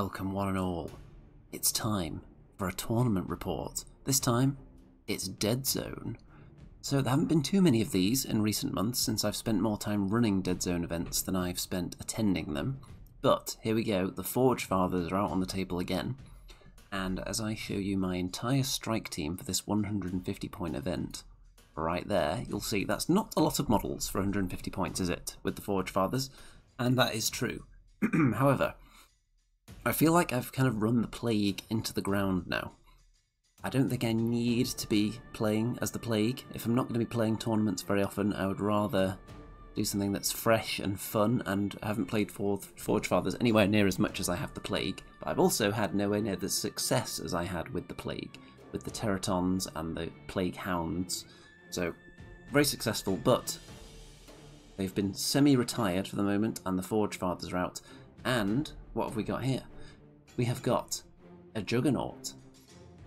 Welcome, one and all. It's time for a tournament report. This time, it's Deadzone. So, there haven't been too many of these in recent months since I've spent more time running Deadzone events than I've spent attending them. But here we go, the Forge Fathers are out on the table again. And as I show you my entire strike team for this 150 point event, right there, you'll see that's not a lot of models for 150 points, is it, with the Forge Fathers? And that is true. However, I feel like I've kind of run the Plague into the ground now. I don't think I need to be playing as the Plague. If I'm not going to be playing tournaments very often, I would rather do something that's fresh and fun, and I haven't played Forge Fathers anywhere near as much as I have the Plague, but I've also had nowhere near the success as I had with the Plague, with the Teratons and the Plague Hounds. So, very successful, but they've been semi-retired for the moment, and the Forge Fathers are out. And, what have we got here? We have got a Juggernaut.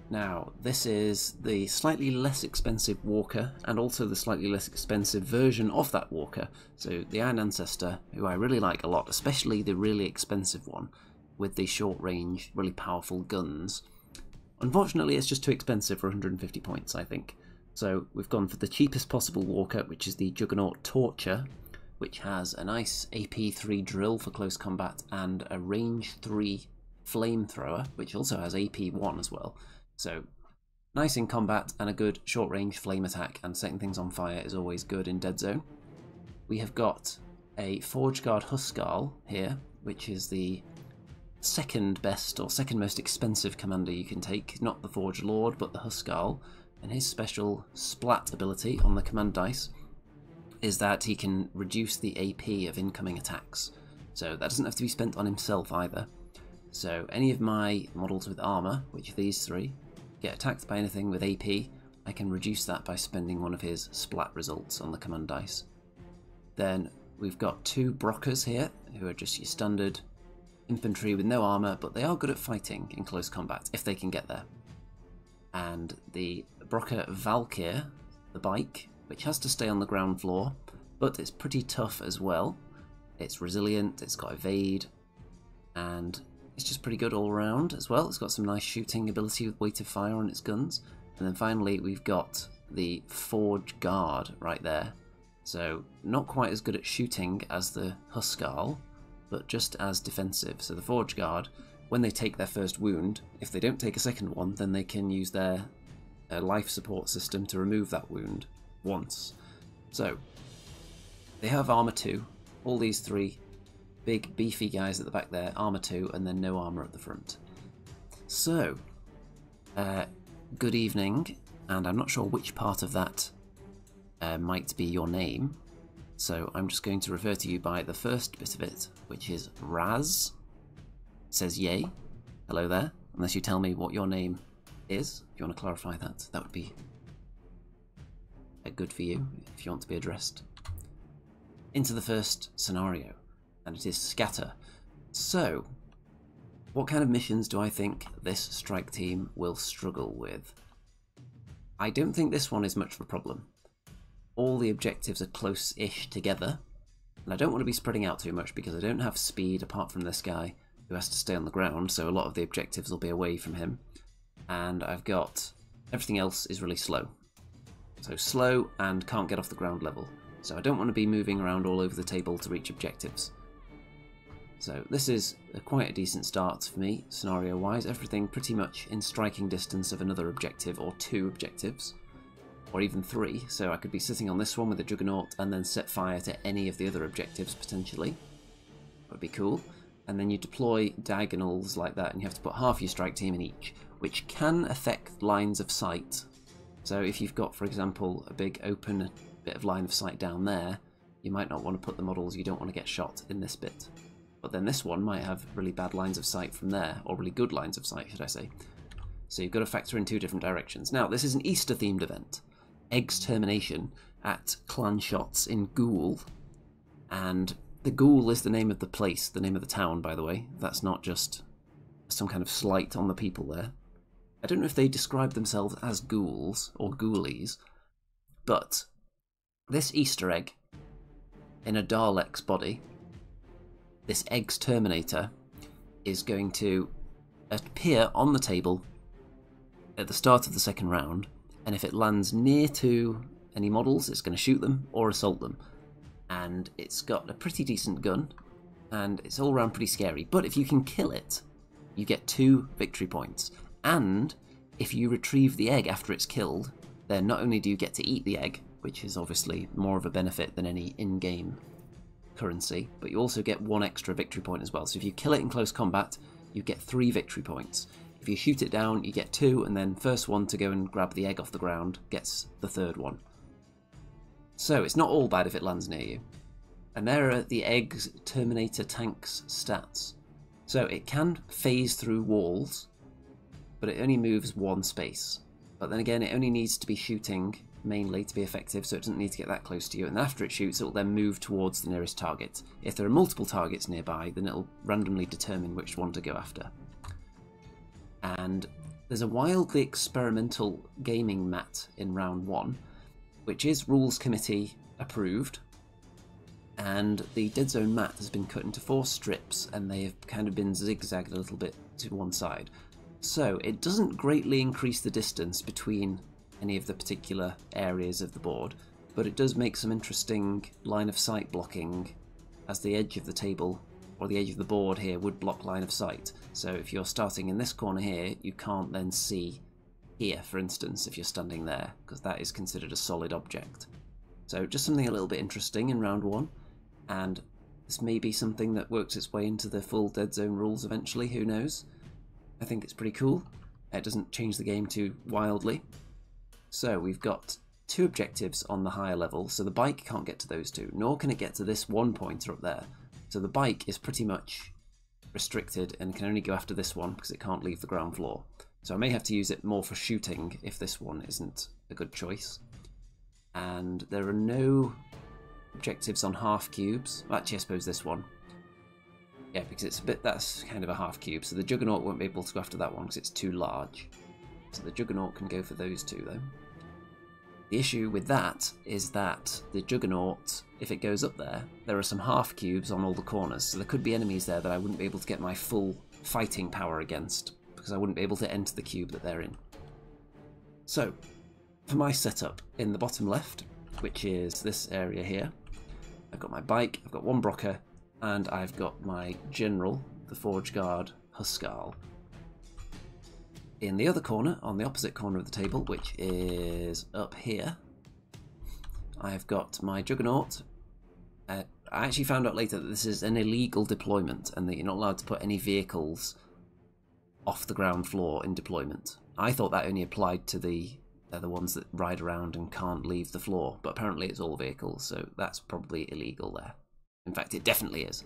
Now, this is the slightly less expensive Walker, and also the slightly less expensive version of that Walker. So, the Iron Ancestor, who I really like a lot, especially the really expensive one, with the short range, really powerful guns. Unfortunately, it's just too expensive for 150 points, I think. So, we've gone for the cheapest possible Walker, which is the Juggernaut Torture, which has a nice AP3 drill for close combat and a range 3 flamethrower, which also has AP1 as well. So nice in combat and a good short range flame attack and setting things on fire is always good in Deadzone. We have got a Forge Guard Huskarl here, which is the second best or second most expensive commander you can take, not the Forge Lord but the Huskarl, and his special splat ability on the command dice is that he can reduce the AP of incoming attacks. So that doesn't have to be spent on himself either. So any of my models with armor, which are these three, get attacked by anything with AP, I can reduce that by spending one of his splat results on the command dice. Then we've got two Brokkrs here, who are just your standard infantry with no armor, but they are good at fighting in close combat, if they can get there. And the Brokkr Valkyr, the bike, which has to stay on the ground floor, but it's pretty tough as well. It's resilient, it's got evade, and it's just pretty good all around as well. It's got some nice shooting ability with weight of fire on its guns. And then finally we've got the Forge Guard right there. So not quite as good at shooting as the Huskarl, but just as defensive. So the Forge Guard, when they take their first wound, if they don't take a second one, then they can use their uh, life support system to remove that wound once. So, they have armor 2. All these three big beefy guys at the back there, armor 2, and then no armor at the front. So, uh, good evening, and I'm not sure which part of that uh, might be your name, so I'm just going to refer to you by the first bit of it, which is Raz. Says yay. Hello there. Unless you tell me what your name is, if you want to clarify that, that would be Uh, good for you if you want to be addressed. Into the first scenario, and it is scatter. So, what kind of missions do I think this strike team will struggle with? I don't think this one is much of a problem. All the objectives are close-ish together, and I don't want to be spreading out too much because I don't have speed apart from this guy who has to stay on the ground, so a lot of the objectives will be away from him. And I've got everything else is really slow. So slow and can't get off the ground level. So I don't want to be moving around all over the table to reach objectives. So this is a quite a decent start for me, scenario-wise. Everything pretty much in striking distance of another objective, or two objectives. Or even three, so I could be sitting on this one with a Juggernaut and then set fire to any of the other objectives, potentially. Would be cool. And then you deploy diagonals like that, and you have to put half your strike team in each, which can affect lines of sight so if you've got, for example, a big open bit of line of sight down there, you might not want to put the models you don't want to get shot in this bit. But then this one might have really bad lines of sight from there, or really good lines of sight, should I say. So you've got to factor in two different directions. Now, this is an Easter-themed event. Eggs Termination at Clan Shots in Goole. And the Goole is the name of the place, the name of the town, by the way. That's not just some kind of slight on the people there. I don't know if they describe themselves as ghouls or ghoulies, but this Easter egg in a Dalek's body, this Egg's Terminator, is going to appear on the table at the start of the second round, and if it lands near to any models, it's going to shoot them or assault them. And it's got a pretty decent gun, and it's all around pretty scary. But if you can kill it, you get two victory points. And if you retrieve the egg after it's killed, then not only do you get to eat the egg, which is obviously more of a benefit than any in-game currency, but you also get one extra victory point as well. So if you kill it in close combat, you get three victory points. If you shoot it down, you get two, and then first one to go and grab the egg off the ground gets the third one. So it's not all bad if it lands near you. And there are the egg's Terminator tank's stats. So it can phase through walls, but it only moves one space. But then again, it only needs to be shooting mainly to be effective, so it doesn't need to get that close to you. And after it shoots, it will then move towards the nearest target. If there are multiple targets nearby, then it'll randomly determine which one to go after. And there's a wildly experimental gaming mat in round one, which is Rules Committee approved. And the Deadzone mat has been cut into four strips, and they have kind of been zigzagged a little bit to one side. So it doesn't greatly increase the distance between any of the particular areas of the board, but it does make some interesting line of sight blocking as the edge of the table or the edge of the board here would block line of sight. So if you're starting in this corner here, you can't then see here, for instance, if you're standing there, because that is considered a solid object. So just something a little bit interesting in round one, and this may be something that works its way into the full Deadzone rules eventually, who knows. I think it's pretty cool. It doesn't change the game too wildly, so we've got two objectives on the higher level, so the bike can't get to those two, nor can it get to this one pointer up there. So the bike is pretty much restricted and can only go after this one because it can't leave the ground floor. So I may have to use it more for shooting if this one isn't a good choice. And there are no objectives on half cubes. Actually, I suppose this one. Yeah, because it's a bit, that's kind of a half cube, so the Juggernaut won't be able to go after that one because it's too large. So the Juggernaut can go for those two, though. The issue with that is that the Juggernaut, if it goes up there, there are some half cubes on all the corners, so there could be enemies there that I wouldn't be able to get my full fighting power against, because I wouldn't be able to enter the cube that they're in. So, for my setup, in the bottom left, which is this area here, I've got my bike, I've got one Brokkr, and I've got my General, the Forge Guard Huskarl, in the other corner, on the opposite corner of the table, which is up here, I've got my Juggernaut. Uh, I actually found out later that this is an illegal deployment and that you're not allowed to put any vehicles off the ground floor in deployment. I thought that only applied to the the ones that ride around and can't leave the floor, but apparently it's all vehicles, so that's probably illegal there. In fact, it definitely is.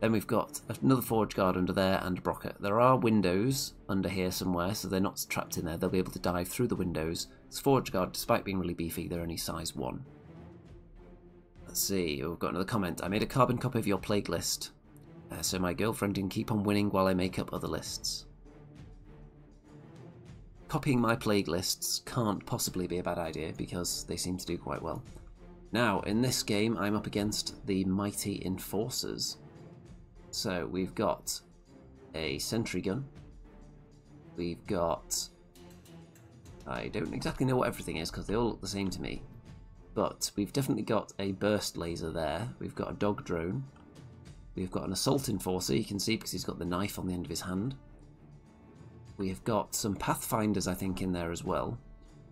Then we've got another Forge Guard under there and a Brokkr. There are windows under here somewhere, so they're not trapped in there. They'll be able to dive through the windows. This Forge Guard, despite being really beefy, they're only size 1. Let's see, we've got another comment. I made a carbon copy of your plague list, uh, so my girlfriend can keep on winning while I make up other lists. Copying my plague lists can't possibly be a bad idea, because they seem to do quite well. Now, in this game, I'm up against the Mighty Enforcers. So we've got a sentry gun. We've got... I don't exactly know what everything is because they all look the same to me. But we've definitely got a burst laser there. We've got a dog drone. We've got an assault enforcer, you can see because he's got the knife on the end of his hand. We have got some pathfinders, I think, in there as well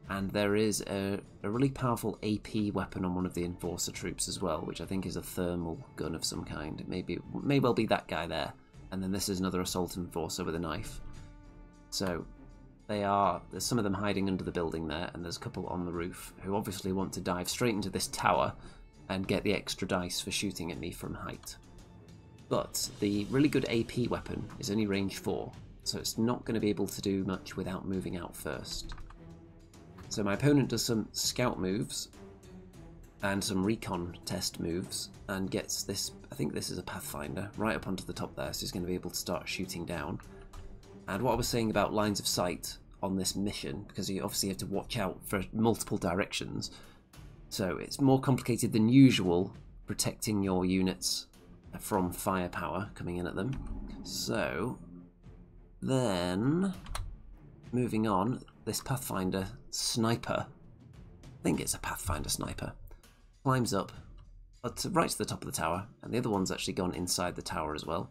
and there is a, a, really powerful AP weapon on one of the Enforcer troops as well, which I think is a thermal gun of some kind. Maybe it may well be that guy there. And then this is another Assault Enforcer with a knife. So they are, there's some of them hiding under the building there, and there's a couple on the roof who obviously want to dive straight into this tower and get the extra dice for shooting at me from height. But the really good AP weapon is only range 4, so it's not going to be able to do much without moving out first. So my opponent does some scout moves and some recon test moves and gets this, I think this is a Pathfinder, right up onto the top there, so he's going to be able to start shooting down. And what I was saying about lines of sight on this mission, because you obviously have to watch out for multiple directions, so it's more complicated than usual protecting your units from firepower coming in at them. So, then, moving on, this Pathfinder sniper, I think it's a Pathfinder sniper, climbs up right to the top of the tower, and the other one's actually gone inside the tower as well.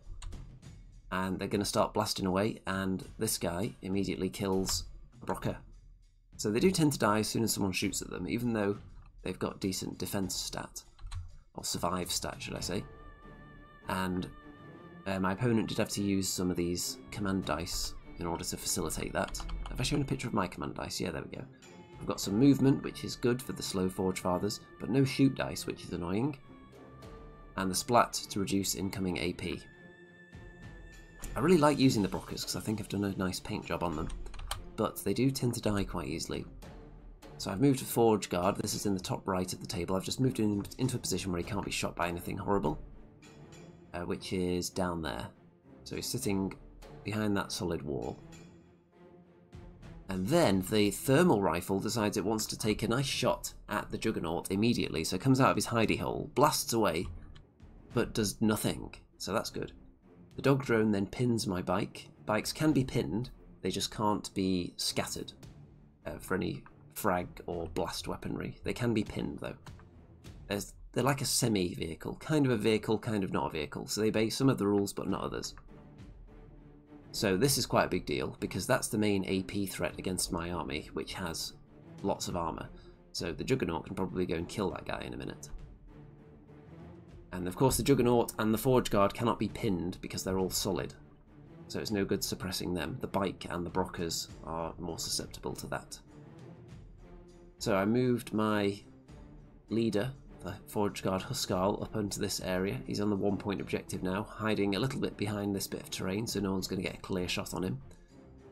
And they're going to start blasting away, and this guy immediately kills Brokkr. So they do tend to die as soon as someone shoots at them, even though they've got decent defense stat, or survive stat, should I say. And uh, my opponent did have to use some of these command dice in order to facilitate that. Have I shown a picture of my command dice? Yeah, there we go. I've got some movement, which is good for the slow Forge Fathers, but no shoot dice, which is annoying. And the splat to reduce incoming AP. I really like using the Brokkrs because I think I've done a nice paint job on them, but they do tend to die quite easily. So I've moved to Forge Guard, this is in the top right of the table, I've just moved him into a position where he can't be shot by anything horrible, uh, which is down there. So he's sitting behind that solid wall. And then the thermal rifle decides it wants to take a nice shot at the Juggernaut immediately, so it comes out of his hidey hole, blasts away, but does nothing, so that's good. The dog drone then pins my bike. Bikes can be pinned, they just can't be scattered uh, for any frag or blast weaponry. They can be pinned though. There's, they're like a semi-vehicle, kind of a vehicle, kind of not a vehicle, so they obey some of the rules but not others. So this is quite a big deal because that's the main AP threat against my army, which has lots of armour. So the Juggernaut can probably go and kill that guy in a minute. And of course the Juggernaut and the Forge Guard cannot be pinned because they're all solid. So it's no good suppressing them. The Bike and the Brokkrs are more susceptible to that. So I moved my leader the Forge Guard Huskarl up onto this area. He's on the one point objective now, hiding a little bit behind this bit of terrain so no one's going to get a clear shot on him.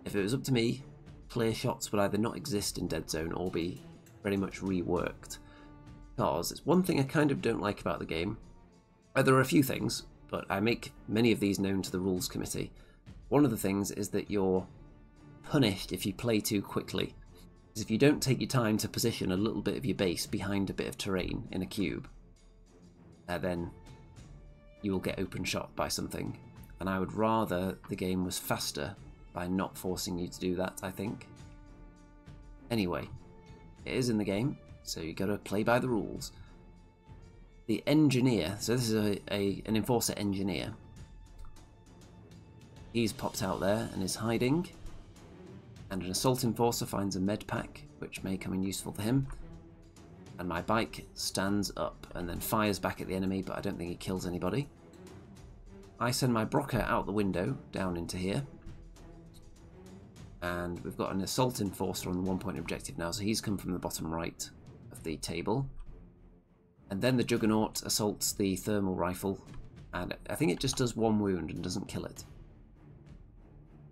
If it was up to me, clear shots would either not exist in Deadzone or be very much reworked. Because it's one thing I kind of don't like about the game. Uh, there are a few things, but I make many of these known to the Rules Committee. One of the things is that you're punished if you play too quickly is if you don't take your time to position a little bit of your base behind a bit of terrain in a cube, uh, then you will get open shot by something. And I would rather the game was faster by not forcing you to do that, I think. Anyway, it is in the game, so you gotta play by the rules. The engineer, so this is a, a an enforcer engineer. He's popped out there and is hiding and an assault enforcer finds a med pack, which may come in useful for him. And my bike stands up and then fires back at the enemy, but I don't think he kills anybody. I send my Brokkr out the window, down into here. And we've got an assault enforcer on the one point objective now, so he's come from the bottom right of the table. And then the Juggernaut assaults the thermal rifle, and I think it just does one wound and doesn't kill it.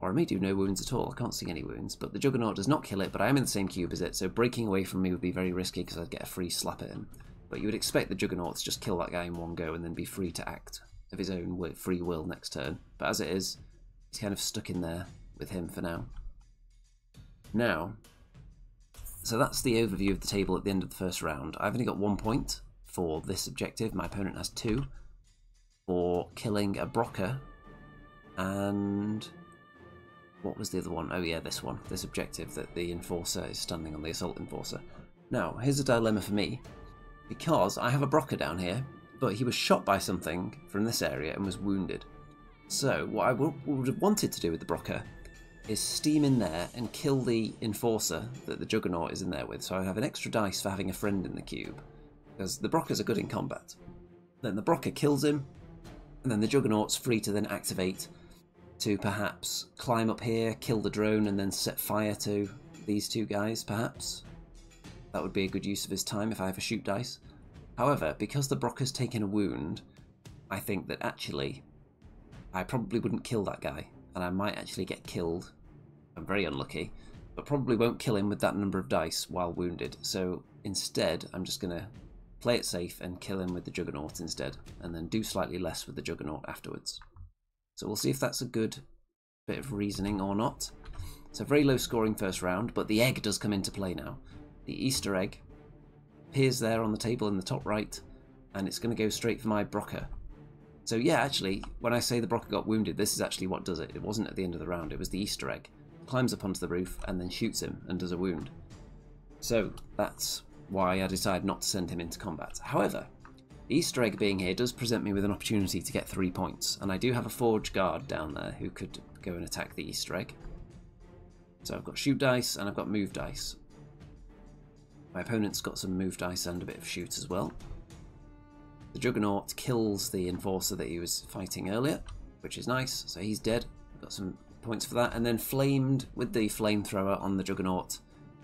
Or I may do no wounds at all, I can't see any wounds, but the Juggernaut does not kill it, but I am in the same cube as it, so breaking away from me would be very risky because I'd get a free slap at him. But you would expect the Juggernaut to just kill that guy in one go and then be free to act of his own free will next turn. But as it is, he's kind of stuck in there with him for now. Now, so that's the overview of the table at the end of the first round. I've only got one point for this objective, my opponent has two for killing a Brokkr, and what was the other one? Oh yeah, this one. This objective that the Enforcer is standing on the Assault Enforcer. Now, here's a dilemma for me. Because I have a Brokkr down here, but he was shot by something from this area and was wounded. So, what I would have wanted to do with the Brokkr is steam in there and kill the Enforcer that the Juggernaut is in there with, so I have an extra dice for having a friend in the cube. Because the Brokkrs are good in combat. Then the Brokkr kills him, and then the Juggernaut's free to then activate to perhaps climb up here, kill the drone, and then set fire to these two guys, perhaps. That would be a good use of his time if I have a shoot dice. However, because the Brokkr's taken a wound, I think that actually I probably wouldn't kill that guy, and I might actually get killed. I'm very unlucky, but probably won't kill him with that number of dice while wounded. So instead, I'm just going to play it safe and kill him with the Juggernaut instead, and then do slightly less with the Juggernaut afterwards. So we'll see if that's a good bit of reasoning or not. It's a very low scoring first round, but the egg does come into play now. The Easter egg appears there on the table in the top right, and it's going to go straight for my Brokkr. So yeah, actually, when I say the Brokkr got wounded, this is actually what does it. It wasn't at the end of the round, it was the Easter egg. Climbs up onto the roof and then shoots him and does a wound. So that's why I decided not to send him into combat. However, the Easter egg being here does present me with an opportunity to get three points, and I do have a Forge Guard down there who could go and attack the Easter egg. So I've got shoot dice and I've got move dice. My opponent's got some move dice and a bit of shoot as well. The Juggernaut kills the Enforcer that he was fighting earlier, which is nice, so he's dead. Got some points for that. And then flamed with the flamethrower on the Juggernaut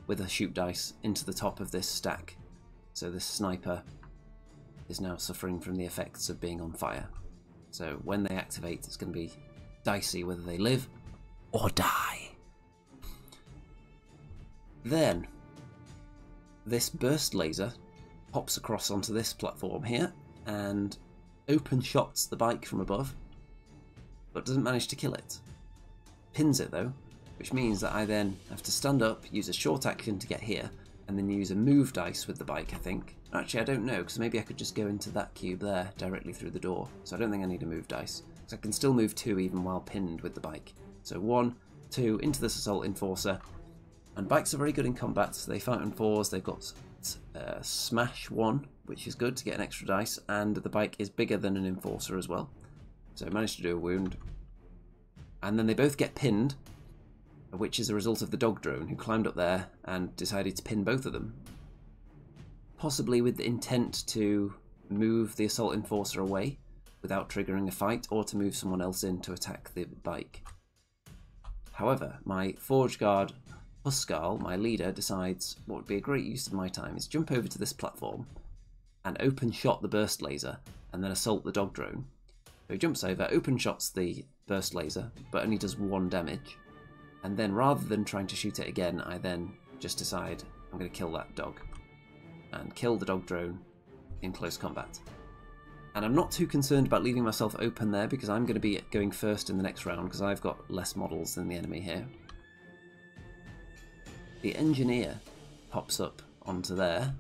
with a shoot dice into the top of this stack. So this sniper is now suffering from the effects of being on fire. So when they activate, it's going to be dicey whether they live or die. Then, this burst laser pops across onto this platform here and open shots the bike from above, but doesn't manage to kill it. Pins it though, which means that I then have to stand up, use a short action to get here, and then use a move dice with the bike, I think. Actually, I don't know, because maybe I could just go into that cube there, directly through the door. So I don't think I need a move dice. So I can still move two even while pinned with the bike. So one, two, into this Assault Enforcer. And bikes are very good in combat, so they fight on fours, they've got uh, Smash 1, which is good to get an extra dice, and the bike is bigger than an Enforcer as well. So I managed to do a wound. And then they both get pinned, which is a result of the dog drone who climbed up there and decided to pin both of them. Possibly with the intent to move the assault enforcer away without triggering a fight or to move someone else in to attack the bike. However, my Forge Guard Huskarl, my leader, decides what would be a great use of my time is jump over to this platform and open shot the burst laser and then assault the dog drone. So he jumps over, open shots the burst laser, but only does one damage and then rather than trying to shoot it again, I then just decide I'm going to kill that dog. And kill the dog drone in close combat. And I'm not too concerned about leaving myself open there because I'm going to be going first in the next round because I've got less models than the enemy here. The engineer pops up onto there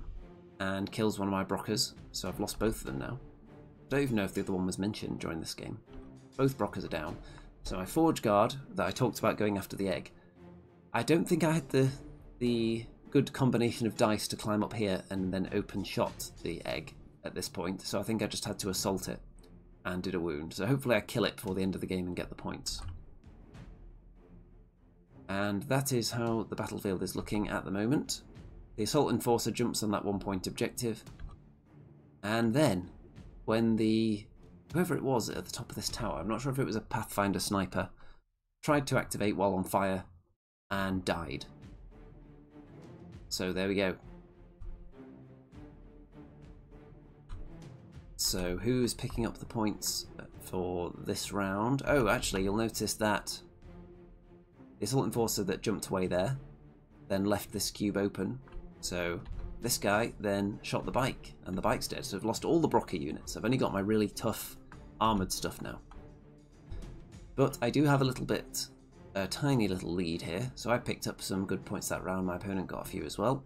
and kills one of my Brokkrs, so I've lost both of them now. I don't even know if the other one was mentioned during this game. Both Brokkrs are down, so my Forge Guard that I talked about going after the egg. I don't think I had the the good combination of dice to climb up here and then open shot the egg at this point, so I think I just had to assault it and did a wound. So hopefully I kill it before the end of the game and get the points. And that is how the battlefield is looking at the moment. The Assault Enforcer jumps on that one point objective. And then, when the whoever it was at the top of this tower, I'm not sure if it was a Pathfinder sniper, tried to activate while on fire and died. So there we go. So who's picking up the points for this round? Oh, actually, you'll notice that the Assault Enforcer that jumped away there then left this cube open. So this guy then shot the bike, and the bike's dead. So I've lost all the Brokkr units. I've only got my really tough armoured stuff now. But I do have a little bit, a tiny little lead here. So I picked up some good points that round. My opponent got a few as well.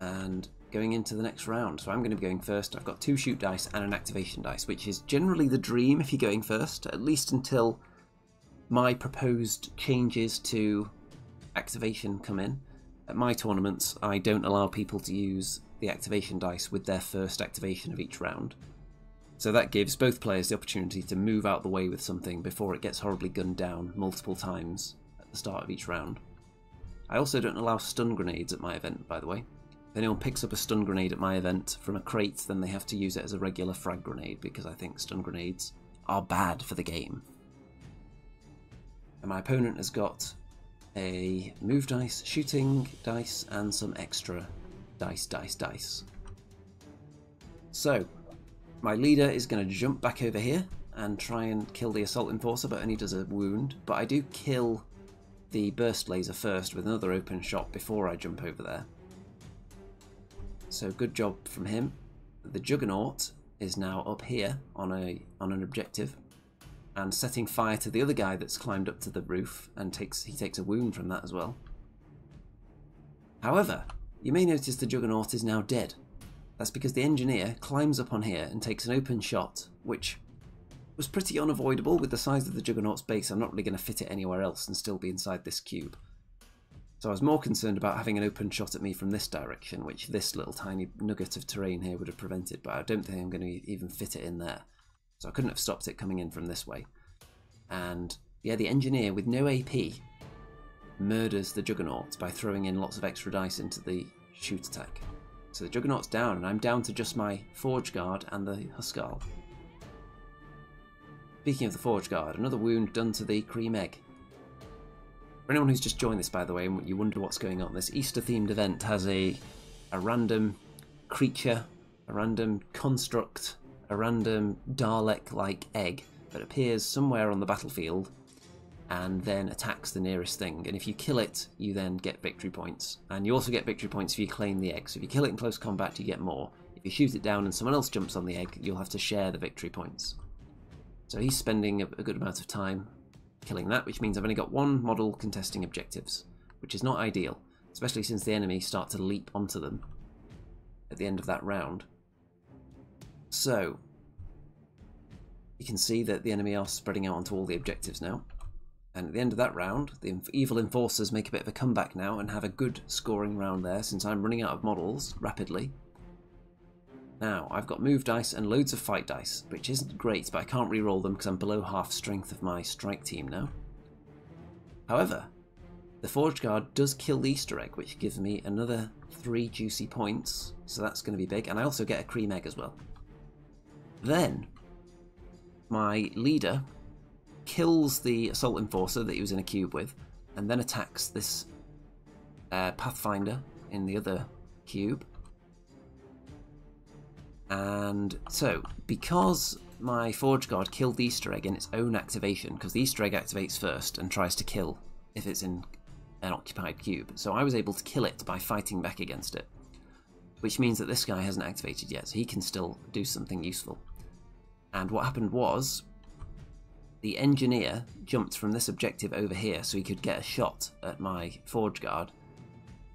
And going into the next round. So I'm going to be going first. I've got two shoot dice and an activation dice, which is generally the dream if you're going first, at least until my proposed changes to activation come in. At my tournaments, I don't allow people to use the activation dice with their first activation of each round. So that gives both players the opportunity to move out the way with something before it gets horribly gunned down multiple times at the start of each round. I also don't allow stun grenades at my event, by the way. If anyone picks up a stun grenade at my event from a crate, then they have to use it as a regular frag grenade because I think stun grenades are bad for the game. And my opponent has got a move dice, shooting dice, and some extra dice, dice, dice. So, my leader is going to jump back over here and try and kill the assault enforcer, but only does a wound. But I do kill the burst laser first with another open shot before I jump over there. So good job from him. The Juggernaut is now up here on a on an objective and setting fire to the other guy that's climbed up to the roof and takes he takes a wound from that as well. However, you may notice the Juggernaut is now dead. That's because the engineer climbs up on here and takes an open shot, which was pretty unavoidable with the size of the Juggernaut's base. I'm not really going to fit it anywhere else and still be inside this cube. So I was more concerned about having an open shot at me from this direction, which this little tiny nugget of terrain here would have prevented, but I don't think I'm going to even fit it in there. So I couldn't have stopped it coming in from this way. And yeah, the engineer with no AP murders the Juggernaut by throwing in lots of extra dice into the shoot attack. So the Juggernaut's down, and I'm down to just my Forge Guard and the Huskarl. Speaking of the Forge Guard, another wound done to the Cream Egg. For anyone who's just joined this, by the way, and you wonder what's going on, this Easter-themed event has a, a random creature, a random construct, a random Dalek-like egg that appears somewhere on the battlefield and then attacks the nearest thing. And if you kill it, you then get victory points. And you also get victory points if you claim the egg. So if you kill it in close combat, you get more. If you shoot it down and someone else jumps on the egg, you'll have to share the victory points. So he's spending a, good amount of time killing that, which means I've only got one model contesting objectives, which is not ideal, especially since the enemy start to leap onto them at the end of that round. So, you can see that the enemy are spreading out onto all the objectives now. And at the end of that round, the evil enforcers make a bit of a comeback now and have a good scoring round there since I'm running out of models rapidly. Now, I've got move dice and loads of fight dice, which isn't great, but I can't re-roll them because I'm below half strength of my strike team now. However, the Forge Guard does kill the Easter egg, which gives me another three juicy points, so that's going to be big, and I also get a cream egg as well. Then, my leader kills the Assault Enforcer that he was in a cube with, and then attacks this uh, Pathfinder in the other cube, and so, because my Forge Guard killed the Easter egg in its own activation, because the Easter egg activates first and tries to kill if it's in an occupied cube, so I was able to kill it by fighting back against it. Which means that this guy hasn't activated yet, so he can still do something useful. And what happened was, the engineer jumped from this objective over here so he could get a shot at my Forge Guard,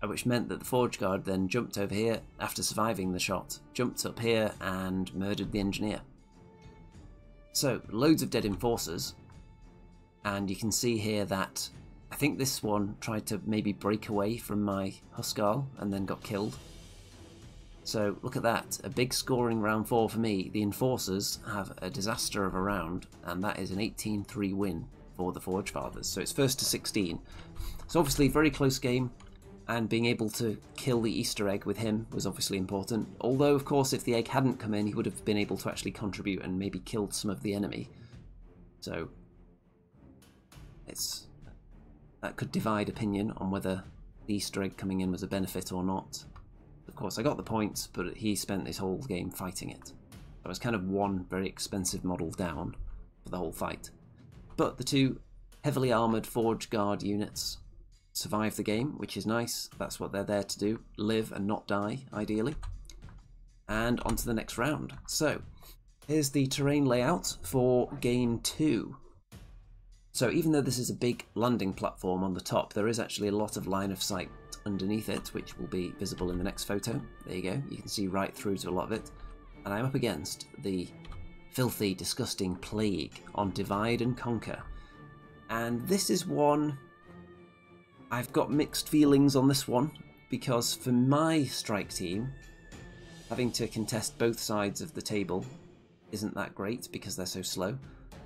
uh, which meant that the Forge Guard then jumped over here after surviving the shot, jumped up here and murdered the engineer. So, loads of dead enforcers, and you can see here that I think this one tried to maybe break away from my Huskarl and then got killed. So look at that, a big scoring round 4 for me. The Enforcers have a disaster of a round, and that is an 18-3 win for the Forge Fathers. So it's first to 16. So obviously very close game, and being able to kill the Easter egg with him was obviously important. Although, of course, if the egg hadn't come in, he would have been able to actually contribute and maybe killed some of the enemy. So, it's that could divide opinion on whether the Easter egg coming in was a benefit or not. Course, I got the points, but he spent this whole game fighting it. I was kind of one very expensive model down for the whole fight. But the two heavily armoured Forge Guard units survive the game, which is nice. That's what they're there to do live and not die, ideally. And on to the next round. So, here's the terrain layout for game two. So, even though this is a big landing platform on the top, there is actually a lot of line of sight underneath it, which will be visible in the next photo. There you go, you can see right through to a lot of it. And I'm up against the filthy, disgusting plague on Divide and Conquer. And this is one I've got mixed feelings on this one because for my strike team, having to contest both sides of the table isn't that great because they're so slow.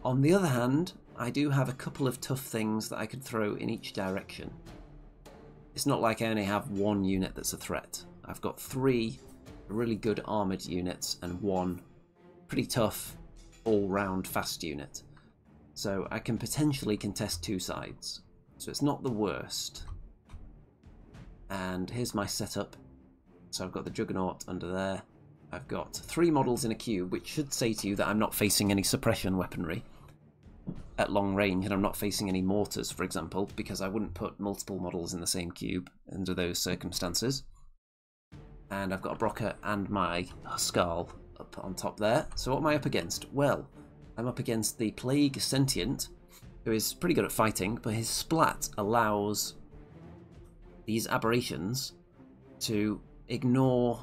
On the other hand, I do have a couple of tough things that I could throw in each direction. It's not like I only have one unit that's a threat. I've got three really good armoured units and one pretty tough all-round fast unit. So I can potentially contest two sides. So it's not the worst. And here's my setup. So I've got the Juggernaut under there. I've got three models in a cube, which should say to you that I'm not facing any suppression weaponry at long range, and I'm not facing any mortars, for example, because I wouldn't put multiple models in the same cube under those circumstances. And I've got a Brokkr and my Skull up on top there. So what am I up against? Well, I'm up against the Plague Sentient, who is pretty good at fighting, but his splat allows these aberrations to ignore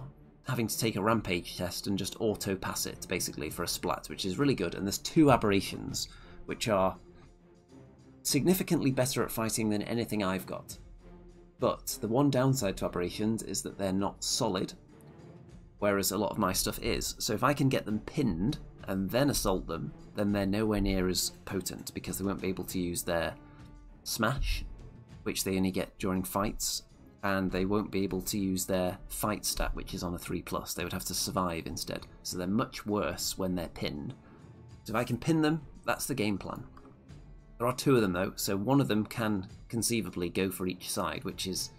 having to take a rampage test and just auto pass it basically for a splat, which is really good. And there's two aberrations which are significantly better at fighting than anything I've got. But the one downside to aberrations is that they're not solid, whereas a lot of my stuff is. So if I can get them pinned and then assault them, then they're nowhere near as potent because they won't be able to use their smash, which they only get during fights, and they won't be able to use their fight stat, which is on a 3 plus. They would have to survive instead. So they're much worse when they're pinned. So if I can pin them, that's the game plan. There are two of them though, so one of them can conceivably go for each side, which is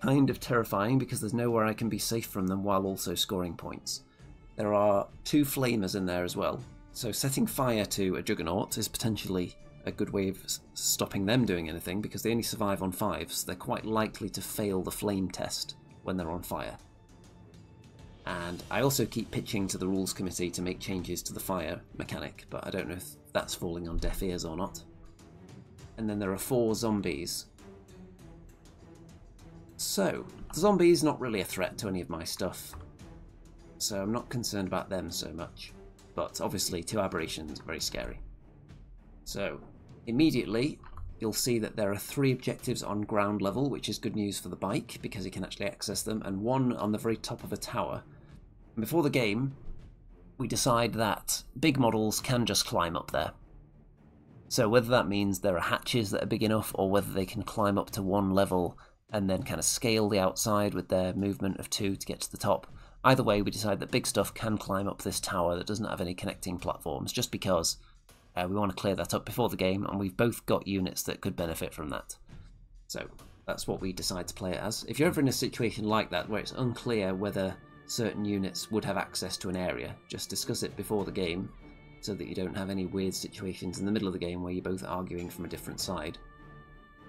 kind of terrifying because there's nowhere I can be safe from them while also scoring points. There are two flamers in there as well, so setting fire to a Juggernaut is potentially a good way of stopping them doing anything because they only survive on fives. They're quite likely to fail the flame test when they're on fire. And I also keep pitching to the rules committee to make changes to the fire mechanic, but I don't know if that's falling on deaf ears or not. And then there are four zombies. So, the zombies not really a threat to any of my stuff, so I'm not concerned about them so much. But obviously, two aberrations, are very scary. So, Immediately, you'll see that there are three objectives on ground level, which is good news for the bike because you can actually access them, and one on the very top of a tower. And before the game, we decide that big models can just climb up there. So whether that means there are hatches that are big enough or whether they can climb up to one level and then kind of scale the outside with their movement of two to get to the top. Either way, we decide that big stuff can climb up this tower that doesn't have any connecting platforms just because uh, we want to clear that up before the game, and we've both got units that could benefit from that. So that's what we decide to play it as. If you're ever in a situation like that where it's unclear whether certain units would have access to an area, just discuss it before the game so that you don't have any weird situations in the middle of the game where you're both arguing from a different side.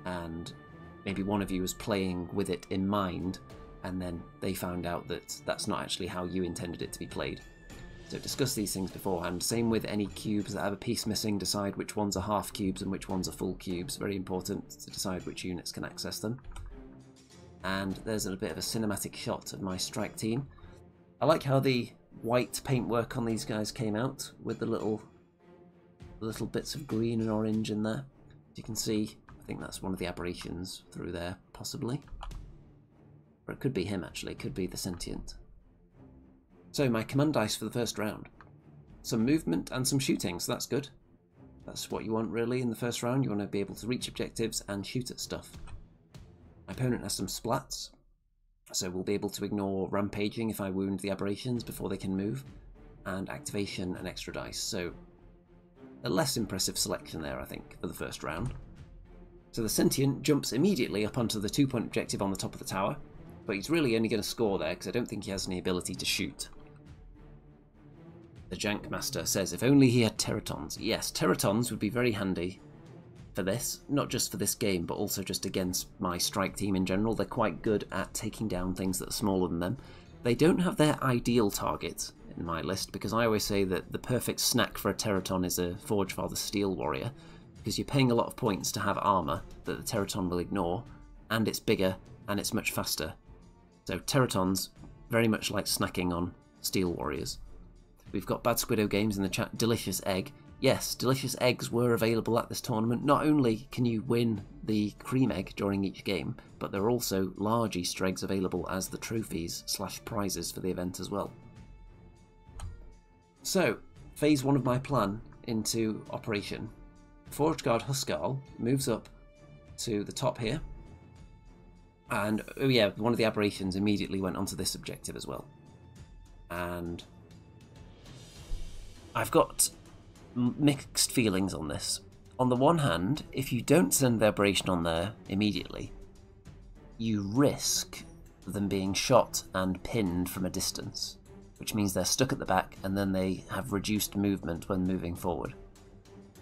And maybe one of you was playing with it in mind, and then they found out that that's not actually how you intended it to be played. So discuss these things beforehand. Same with any cubes that have a piece missing, decide which ones are half cubes and which ones are full cubes. Very important to decide which units can access them. And there's a bit of a cinematic shot of my strike team. I like how the white paintwork on these guys came out with the little little bits of green and orange in there. As you can see, I think that's one of the aberrations through there, possibly. Or it could be him, actually. It could be the sentient. So my command dice for the first round. Some movement and some shooting, so that's good. That's what you want really in the first round. You want to be able to reach objectives and shoot at stuff. My opponent has some splats, so we'll be able to ignore rampaging if I wound the aberrations before they can move, and activation and extra dice. So a less impressive selection there, I think, for the first round. So the Sentient jumps immediately up onto the two-point objective on the top of the tower, but he's really only going to score there because I don't think he has any ability to shoot. The Jank Master says, if only he had Teratons. Yes, Teratons would be very handy for this, not just for this game, but also just against my strike team in general. They're quite good at taking down things that are smaller than them. They don't have their ideal target in my list, because I always say that the perfect snack for a Teraton is a Forge Father Steel Warrior, because you're paying a lot of points to have armour that the Teraton will ignore, and it's bigger, and it's much faster. So Teratons, very much like snacking on Steel Warriors. We've got Bad Squiddo Games in the chat. Delicious Egg. Yes, delicious eggs were available at this tournament. Not only can you win the cream egg during each game, but there are also large Easter eggs available as the trophies slash prizes for the event as well. So, phase one of my plan into operation. Forge Guard Huskarl moves up to the top here. And, oh yeah, one of the aberrations immediately went onto this objective as well. And I've got mixed feelings on this. On the one hand, if you don't send the aberration on there immediately, you risk them being shot and pinned from a distance, which means they're stuck at the back and then they have reduced movement when moving forward.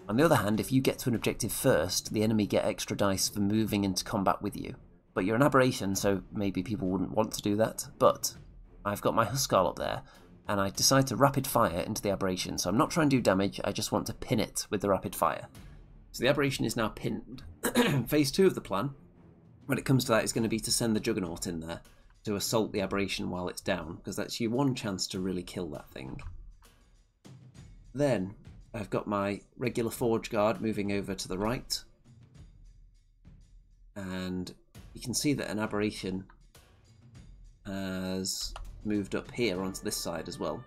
On the other hand, if you get to an objective first, the enemy get extra dice for moving into combat with you. But you're an aberration, so maybe people wouldn't want to do that. But I've got my Huskarl up there, and I decide to rapid fire into the aberration. So I'm not trying to do damage, I just want to pin it with the rapid fire. So the aberration is now pinned. Phase two of the plan, when it comes to that, is going to be to send the Juggernaut in there to assault the aberration while it's down, because that's your one chance to really kill that thing. Then I've got my regular Forge Guard moving over to the right. And you can see that an aberration has moved up here onto this side as well.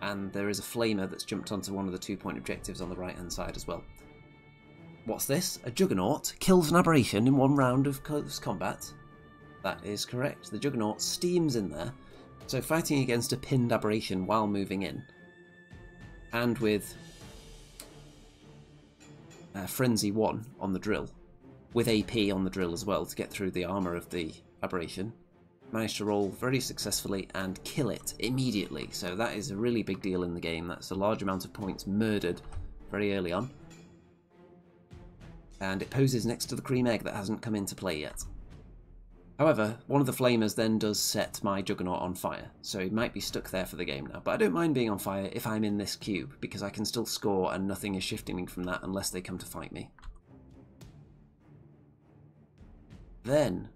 And there is a flamer that's jumped onto one of the two point objectives on the right hand side as well. What's this? A Juggernaut kills an aberration in one round of close combat? That is correct. The Juggernaut steams in there, so fighting against a pinned aberration while moving in. And with uh, Frenzy 1 on the drill, with AP on the drill as well to get through the armour of the aberration, managed to roll very successfully and kill it immediately. So that is a really big deal in the game. That's a large amount of points murdered very early on. And it poses next to the cream egg that hasn't come into play yet. However, one of the flamers then does set my Juggernaut on fire, so he might be stuck there for the game now. But I don't mind being on fire if I'm in this cube, because I can still score and nothing is shifting me from that unless they come to fight me. Then,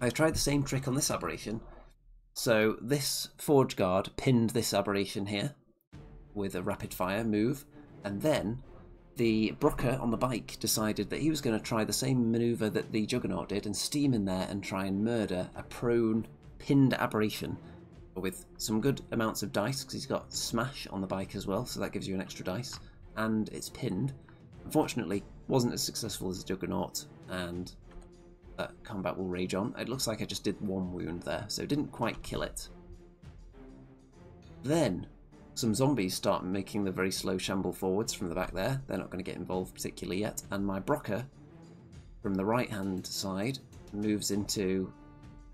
I tried the same trick on this aberration. So this Forge Guard pinned this aberration here with a rapid fire move, and then the Brokkr on the bike decided that he was going to try the same maneuver that the Juggernaut did and steam in there and try and murder a prone pinned aberration with some good amounts of dice because he's got smash on the bike as well, so that gives you an extra dice, and it's pinned. Unfortunately, wasn't as successful as the Juggernaut, and that combat will rage on. It looks like I just did one wound there, so didn't quite kill it. Then, some zombies start making the very slow shamble forwards from the back there. They're not going to get involved particularly yet. And my Brokkr, from the right-hand side, moves into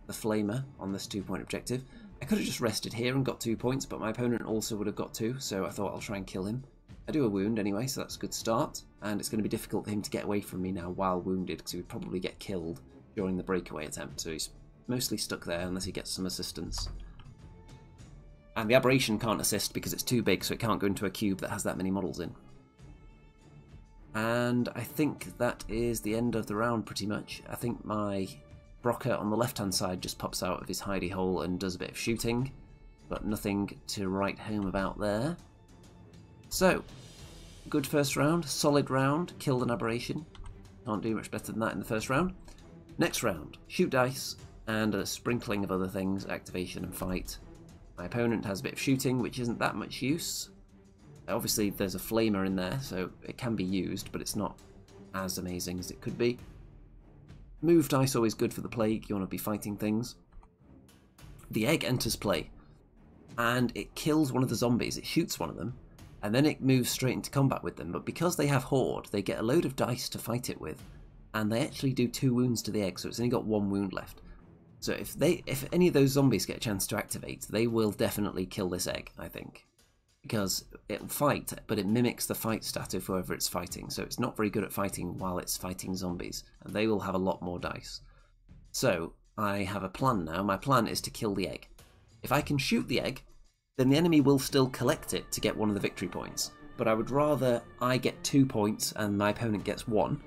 the Flamer on this two-point objective. I could have just rested here and got two points, but my opponent also would have got two, so I thought I'll try and kill him. I do a wound anyway, so that's a good start. And it's going to be difficult for him to get away from me now while wounded, because he would probably get killed during the breakaway attempt, so he's mostly stuck there unless he gets some assistance. And the aberration can't assist because it's too big, so it can't go into a cube that has that many models in. And I think that is the end of the round pretty much. I think my Brokkr on the left-hand side just pops out of his hidey hole and does a bit of shooting, but nothing to write home about there. So, good first round, solid round, killed an aberration. Can't do much better than that in the first round. Next round, shoot dice, and a sprinkling of other things, activation and fight. My opponent has a bit of shooting, which isn't that much use. Obviously, there's a flamer in there, so it can be used, but it's not as amazing as it could be. Move dice always good for the plague, you want to be fighting things. The egg enters play, and it kills one of the zombies, it shoots one of them, and then it moves straight into combat with them, but because they have Horde, they get a load of dice to fight it with, and they actually do two wounds to the egg, so it's only got one wound left. So if they, if any of those zombies get a chance to activate, they will definitely kill this egg, I think. Because it'll fight, but it mimics the fight stat of whoever it's fighting, so it's not very good at fighting while it's fighting zombies, and they will have a lot more dice. So, I have a plan now. My plan is to kill the egg. If I can shoot the egg, then the enemy will still collect it to get one of the victory points. But I would rather I get two points and my opponent gets one.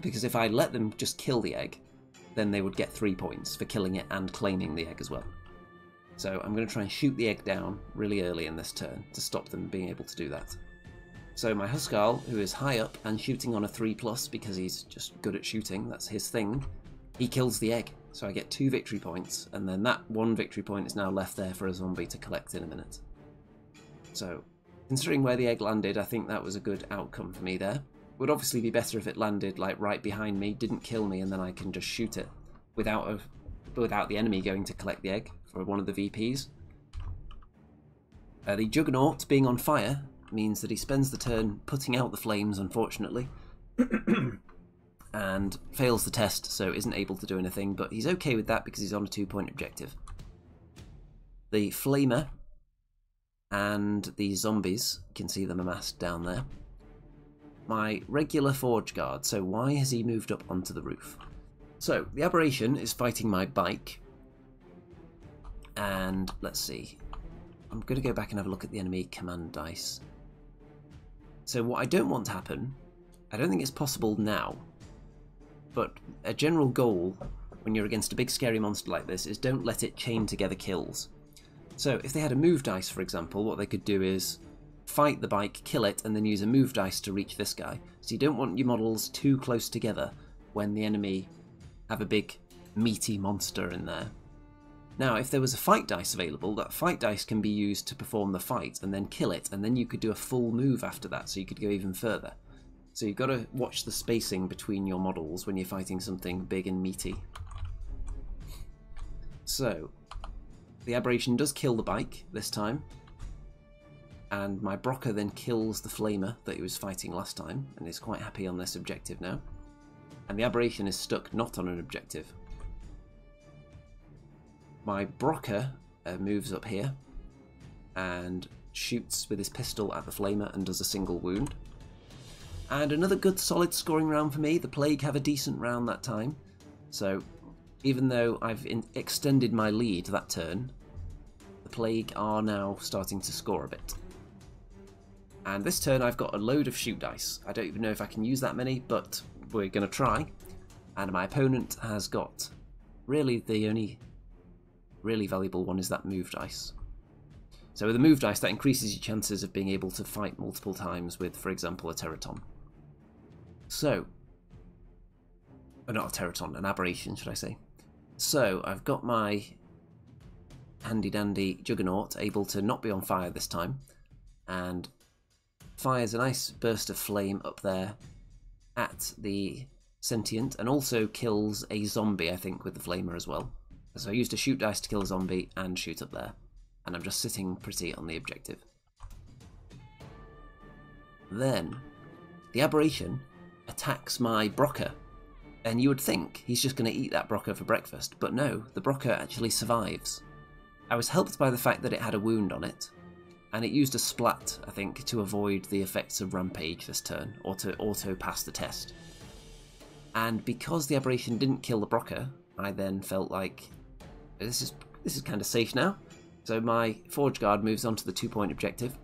Because if I let them just kill the egg, then they would get three points for killing it and claiming the egg as well. So I'm going to try and shoot the egg down really early in this turn to stop them being able to do that. So my Huskarl, who is high up and shooting on a 3 plus because he's just good at shooting, that's his thing, he kills the egg. So I get two victory points, and then that one victory point is now left there for a zombie to collect in a minute. So, considering where the egg landed, I think that was a good outcome for me there would obviously be better if it landed like right behind me, didn't kill me, and then I can just shoot it without a, without the enemy going to collect the egg for one of the VPs. Uh, the Juggernaut being on fire means that he spends the turn putting out the flames, unfortunately, and fails the test, so isn't able to do anything, but he's okay with that because he's on a two-point objective. The Flamer and the zombies, you can see them amassed down there, my regular Forge Guard, so why has he moved up onto the roof? So, the Aberration is fighting my bike, and let's see. I'm going to go back and have a look at the enemy command dice. So what I don't want to happen, I don't think it's possible now, but a general goal when you're against a big scary monster like this is don't let it chain together kills. So if they had a move dice, for example, what they could do is fight the bike, kill it, and then use a move dice to reach this guy. So you don't want your models too close together when the enemy have a big meaty monster in there. Now, if there was a fight dice available, that fight dice can be used to perform the fight and then kill it, and then you could do a full move after that, so you could go even further. So you've got to watch the spacing between your models when you're fighting something big and meaty. So, the aberration does kill the bike this time, and my Brokkr then kills the Flamer that he was fighting last time, and is quite happy on this objective now. And the aberration is stuck not on an objective, my Brokkr uh, moves up here and shoots with his pistol at the flamer and does a single wound. And another good solid scoring round for me. The Plague have a decent round that time. So even though I've extended my lead that turn, the Plague are now starting to score a bit. And this turn I've got a load of shoot dice. I don't even know if I can use that many, but we're going to try. And my opponent has got really the only really valuable one is that move dice. So with a move dice, that increases your chances of being able to fight multiple times with, for example, a Teraton. So, or not a Teraton, an aberration, should I say. So, I've got my handy dandy Juggernaut able to not be on fire this time, and fires a nice burst of flame up there at the sentient, and also kills a zombie, I think, with the flamer as well. So I used a shoot dice to kill a zombie and shoot up there. And I'm just sitting pretty on the objective. Then, the aberration attacks my Brokkr. And you would think he's just going to eat that Brokkr for breakfast, but no, the Brokkr actually survives. I was helped by the fact that it had a wound on it, and it used a splat, I think, to avoid the effects of Rampage this turn, or to auto pass the test. And because the aberration didn't kill the Brokkr, I then felt like this is this is kind of safe now. So my Forge Guard moves on to the two-point objective.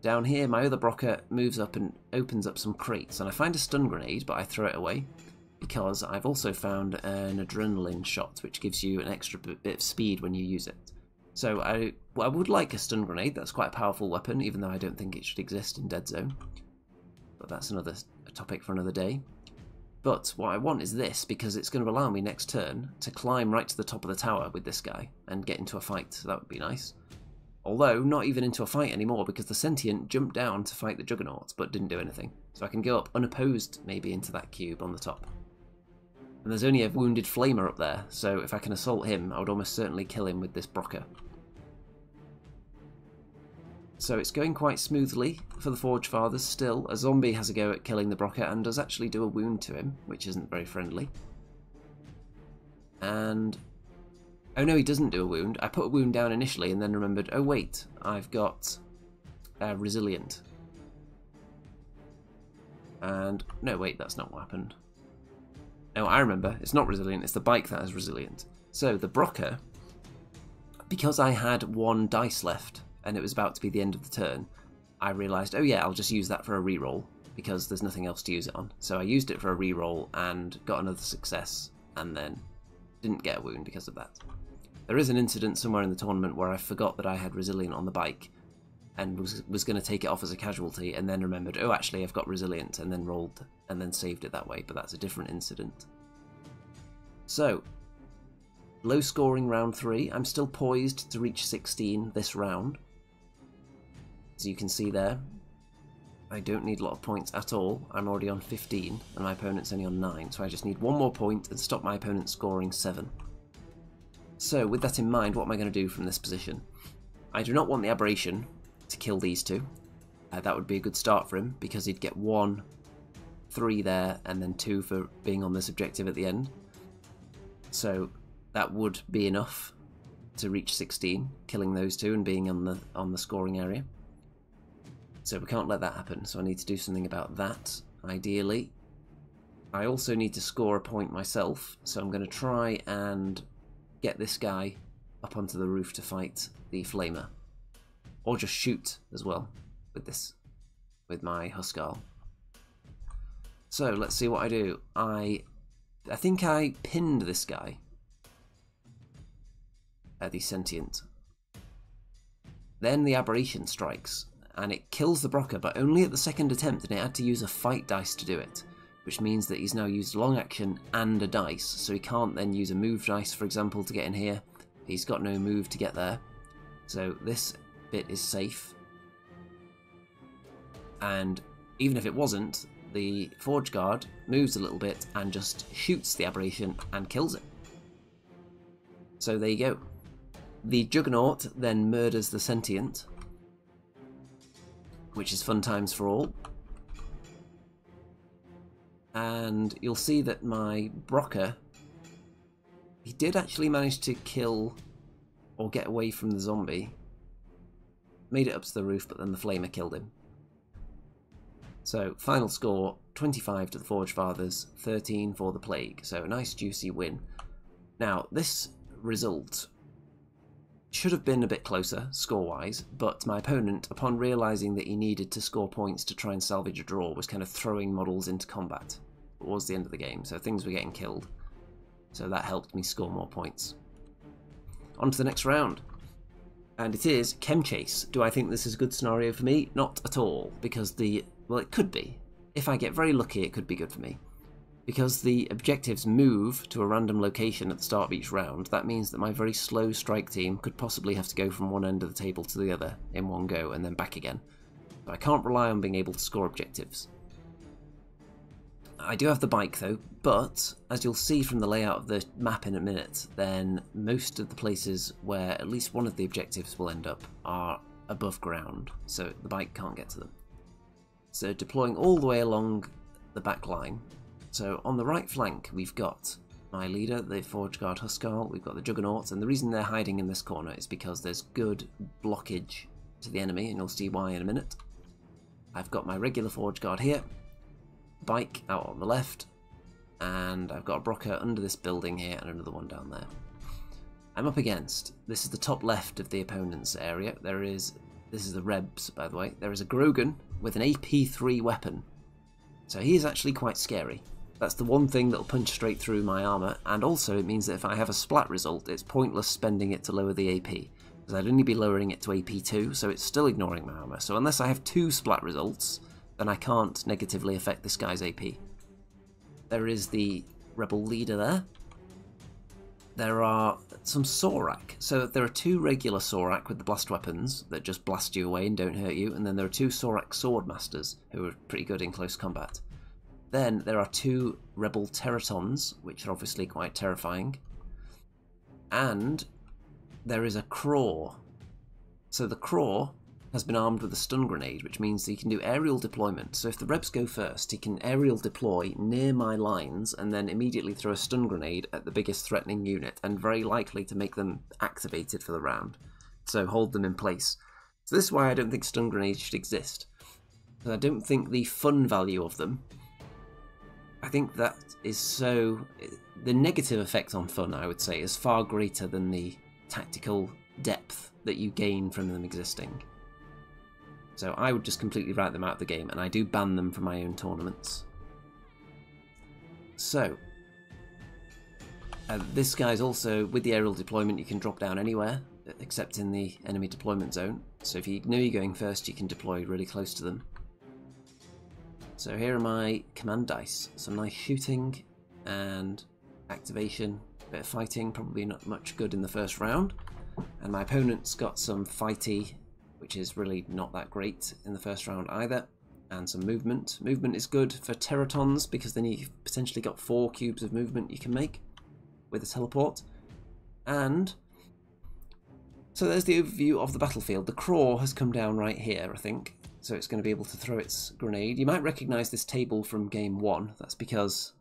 Down here, my other Brokkr moves up and opens up some crates, and I find a stun grenade, but I throw it away because I've also found an adrenaline shot, which gives you an extra bit of speed when you use it. So I, I would like a stun grenade. That's quite a powerful weapon, even though I don't think it should exist in Deadzone. But that's another topic for another day. But what I want is this, because it's going to allow me next turn to climb right to the top of the tower with this guy and get into a fight, so that would be nice. Although, not even into a fight anymore, because the Sentient jumped down to fight the Juggernauts, but didn't do anything. So I can go up unopposed, maybe, into that cube on the top. And there's only a wounded Flamer up there, so if I can assault him, I would almost certainly kill him with this Brokkr. So it's going quite smoothly for the Forge Fathers still. A zombie has a go at killing the Brokkr and does actually do a wound to him, which isn't very friendly. And... Oh no, he doesn't do a wound. I put a wound down initially and then remembered, oh wait, I've got uh, Resilient. And... No, wait, that's not what happened. No, I remember. It's not Resilient, it's the bike that has Resilient. So, the Brokkr, because I had one dice left, and it was about to be the end of the turn, I realised, oh yeah, I'll just use that for a reroll because there's nothing else to use it on. So I used it for a reroll and got another success, and then didn't get a wound because of that. There is an incident somewhere in the tournament where I forgot that I had Resilient on the bike and was, was going to take it off as a casualty and then remembered, oh, actually, I've got Resilient, and then rolled and then saved it that way, but that's a different incident. So, low scoring round 3. I'm still poised to reach 16 this round. As you can see there, I don't need a lot of points at all. I'm already on 15 and my opponent's only on 9, so I just need one more point and stop my opponent scoring 7. So with that in mind, what am I going to do from this position? I do not want the aberration to kill these two. Uh, that would be a good start for him because he'd get 1, 3 there and then 2 for being on this objective at the end. So that would be enough to reach 16, killing those two and being on the on the scoring area. So we can't let that happen, so I need to do something about that, ideally. I also need to score a point myself, so I'm going to try and get this guy up onto the roof to fight the Flamer. Or just shoot as well with this, with my Huskarl. So let's see what I do. I I think I pinned this guy. Uh, the sentient. Then the aberration strikes, and it kills the Brokkr, but only at the second attempt, and it had to use a fight dice to do it, which means that he's now used long action and a dice, so he can't then use a move dice, for example, to get in here. He's got no move to get there, so this bit is safe. And even if it wasn't, the Forge Guard moves a little bit and just shoots the aberration and kills it. So there you go. The Juggernaut then murders the Sentient, which is fun times for all. And you'll see that my Brokkr, he did actually manage to kill or get away from the zombie. Made it up to the roof, but then the Flamer killed him. So, final score 25 to the Forge Fathers, 13 for the Plague. So, a nice juicy win. Now, this result should have been a bit closer, score wise, but my opponent, upon realising that he needed to score points to try and salvage a draw, was kind of throwing models into combat towards the end of the game, so things were getting killed. So that helped me score more points. On to the next round. And it is Chem Chase. Do I think this is a good scenario for me? Not at all, because the. Well, it could be. If I get very lucky, it could be good for me. Because the objectives move to a random location at the start of each round, that means that my very slow strike team could possibly have to go from one end of the table to the other in one go and then back again. But I can't rely on being able to score objectives. I do have the bike though, but as you'll see from the layout of the map in a minute, then most of the places where at least one of the objectives will end up are above ground, so the bike can't get to them. So deploying all the way along the back line, so on the right flank, we've got my leader, the Forge Guard Huskarl, we've got the Juggernauts, and the reason they're hiding in this corner is because there's good blockage to the enemy, and you'll see why in a minute. I've got my regular Forge Guard here, bike out on the left, and I've got a Brokkr under this building here and another one down there. I'm up against, this is the top left of the opponent's area, there is, this is the Rebs by the way, there is a Grogan with an AP3 weapon. So he is actually quite scary. That's the one thing that'll punch straight through my armour, and also it means that if I have a splat result, it's pointless spending it to lower the AP, because I'd only be lowering it to AP2, so it's still ignoring my armour. So unless I have two splat results, then I can't negatively affect this guy's AP. There is the rebel leader there. There are some Sorak. So there are two regular Sorak with the blast weapons that just blast you away and don't hurt you, and then there are two Sorak Swordmasters who are pretty good in close combat. Then there are two Rebel Teratons, which are obviously quite terrifying. And there is a Craw. So the Craw has been armed with a stun grenade, which means he can do aerial deployment. So if the Rebs go first, he can aerial deploy near my lines and then immediately throw a stun grenade at the biggest threatening unit, and very likely to make them activated for the round. So hold them in place. So this is why I don't think stun grenades should exist. I don't think the fun value of them I think that is so. The negative effect on fun, I would say, is far greater than the tactical depth that you gain from them existing. So I would just completely write them out of the game, and I do ban them from my own tournaments. So, uh, this guy's also, with the aerial deployment, you can drop down anywhere, except in the enemy deployment zone. So if you know you're going first, you can deploy really close to them. So here are my command dice. Some nice shooting and activation, a bit of fighting, probably not much good in the first round. And my opponent's got some fighty, which is really not that great in the first round either. And some movement. Movement is good for Teratons because then you've potentially got four cubes of movement you can make with a teleport. And so there's the overview of the battlefield. The Craw has come down right here, I think so it's going to be able to throw its grenade. You might recognise this table from game one. That's because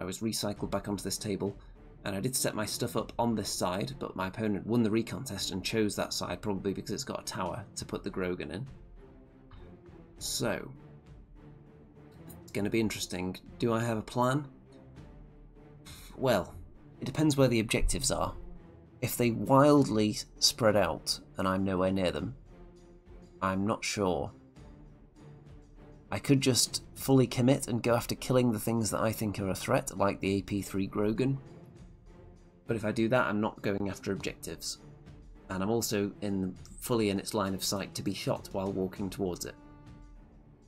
I was recycled back onto this table, and I did set my stuff up on this side, but my opponent won the recontest and chose that side, probably because it's got a tower to put the Grogan in. So, it's going to be interesting. Do I have a plan? Well, it depends where the objectives are. If they wildly spread out and I'm nowhere near them, I'm not sure I could just fully commit and go after killing the things that I think are a threat, like the AP3 Grogan. But if I do that, I'm not going after objectives. And I'm also in fully in its line of sight to be shot while walking towards it.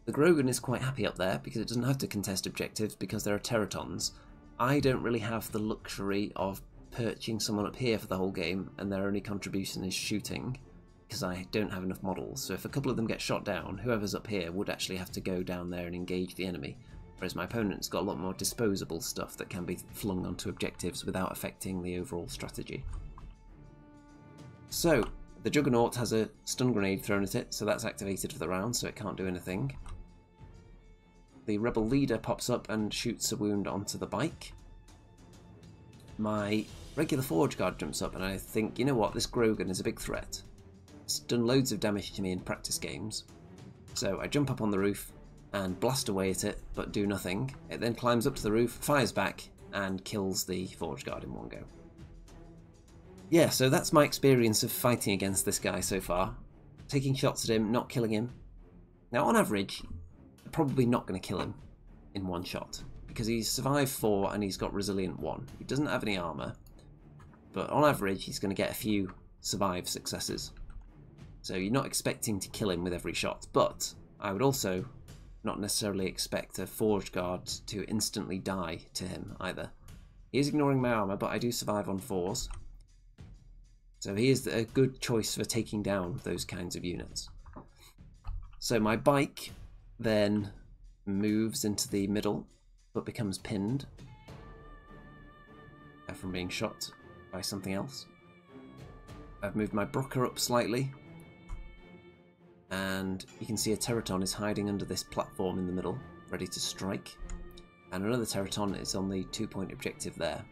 The Grogan is quite happy up there because it doesn't have to contest objectives because there are Teratons. I don't really have the luxury of perching someone up here for the whole game and their only contribution is shooting because I don't have enough models. So if a couple of them get shot down, whoever's up here would actually have to go down there and engage the enemy. Whereas my opponent's got a lot more disposable stuff that can be flung onto objectives without affecting the overall strategy. So, the Juggernaut has a stun grenade thrown at it, so that's activated for the round, so it can't do anything. The Rebel leader pops up and shoots a wound onto the bike. My regular Forge Guard jumps up and I think, you know what, this Grogan is a big threat. It's done loads of damage to me in practice games. So I jump up on the roof and blast away at it, but do nothing. It then climbs up to the roof, fires back, and kills the Forge Guard in one go. Yeah, so that's my experience of fighting against this guy so far. Taking shots at him, not killing him. Now, on average, I'm probably not going to kill him in one shot, because he's survived 4 and he's got resilient 1. He doesn't have any armour, but on average he's going to get a few survive successes. So you're not expecting to kill him with every shot, but I would also not necessarily expect a Forge Guard to instantly die to him either. He is ignoring my armour, but I do survive on fours. So he is a good choice for taking down those kinds of units. So my bike then moves into the middle, but becomes pinned from being shot by something else. I've moved my Brokkr up slightly, and you can see a Teraton is hiding under this platform in the middle, ready to strike. And another Teraton is on the two point objective there.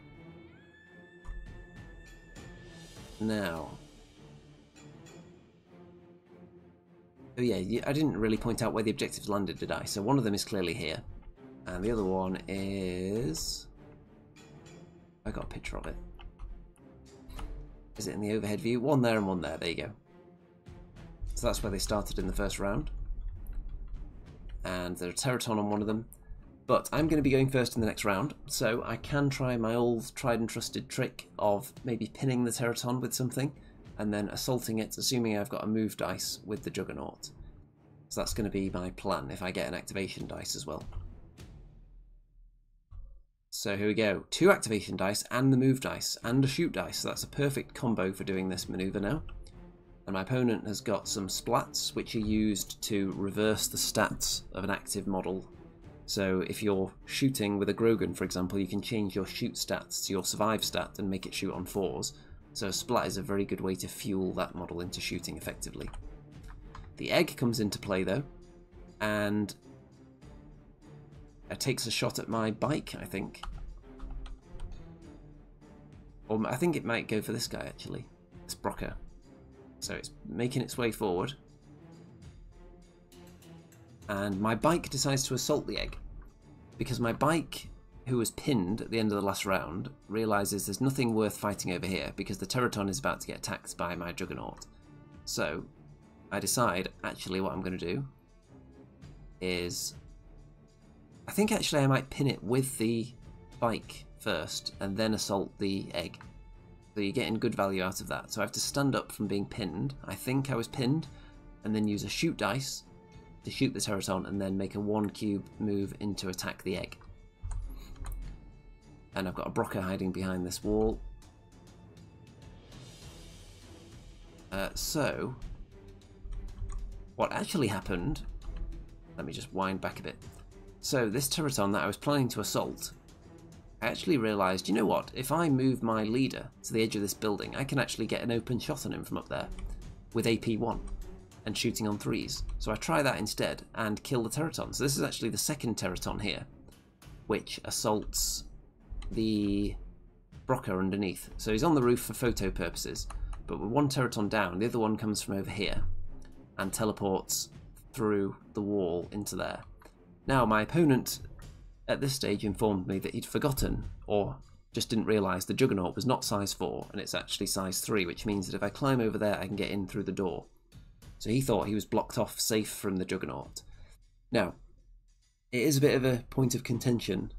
Now. Oh yeah, I didn't really point out where the objectives landed, did I? So one of them is clearly here. And the other one is... I got a picture of it. Is it in the overhead view? One there and one there, there you go. So that's where they started in the first round. And there's a Teraton on one of them. But I'm going to be going first in the next round, so I can try my old tried and trusted trick of maybe pinning the Teraton with something, and then assaulting it, assuming I've got a move dice with the Juggernaut. So that's going to be my plan, if I get an activation dice as well. So here we go, two activation dice and the move dice, and a shoot dice, so that's a perfect combo for doing this manoeuvre now and my opponent has got some splats which are used to reverse the stats of an active model. So if you're shooting with a Grogan, for example, you can change your shoot stats to your survive stat and make it shoot on fours. So a splat is a very good way to fuel that model into shooting effectively. The egg comes into play though, and it takes a shot at my bike, I think. Or I think it might go for this guy actually, this Brokkr. So it's making its way forward. And my bike decides to assault the egg. Because my bike, who was pinned at the end of the last round, realizes there's nothing worth fighting over here because the Teraton is about to get attacked by my Juggernaut. So I decide, actually, what I'm going to do is. I think actually I might pin it with the bike first and then assault the egg. So you're getting good value out of that. So I have to stand up from being pinned. I think I was pinned. And then use a shoot dice to shoot the Teraton and then make a one cube move into attack the egg. And I've got a Brokkr hiding behind this wall. Uh, so, what actually happened, let me just wind back a bit. So this Teraton that I was planning to assault I actually realised, you know what, if I move my leader to the edge of this building, I can actually get an open shot on him from up there with AP1 and shooting on threes. So I try that instead and kill the Teraton. So this is actually the second Teraton here, which assaults the Brokkr underneath. So he's on the roof for photo purposes, but with one Teraton down, the other one comes from over here and teleports through the wall into there. Now, my opponent at this stage informed me that he'd forgotten or just didn't realise the Juggernaut was not size 4 and it's actually size 3, which means that if I climb over there, I can get in through the door. So he thought he was blocked off safe from the Juggernaut. Now, it is a bit of a point of contention,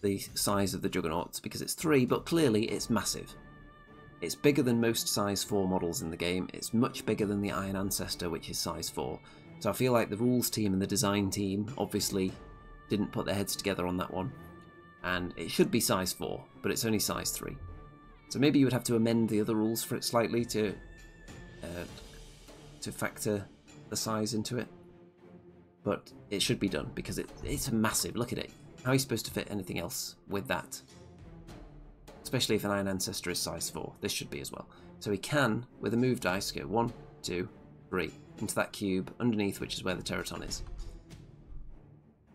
the size of the Juggernauts, because it's three, but clearly it's massive. It's bigger than most size 4 models in the game, it's much bigger than the Iron Ancestor, which is size 4. So I feel like the rules team and the design team obviously didn't put their heads together on that one. And it should be size 4, but it's only size 3. So maybe you would have to amend the other rules for it slightly to uh, to factor the size into it. But it should be done because it, it's massive. Look at it. How are you supposed to fit anything else with that? Especially if an Iron Ancestor is size 4. This should be as well. So he can, with a move dice, go 1, 2, 3 into that cube underneath, which is where the Teraton is.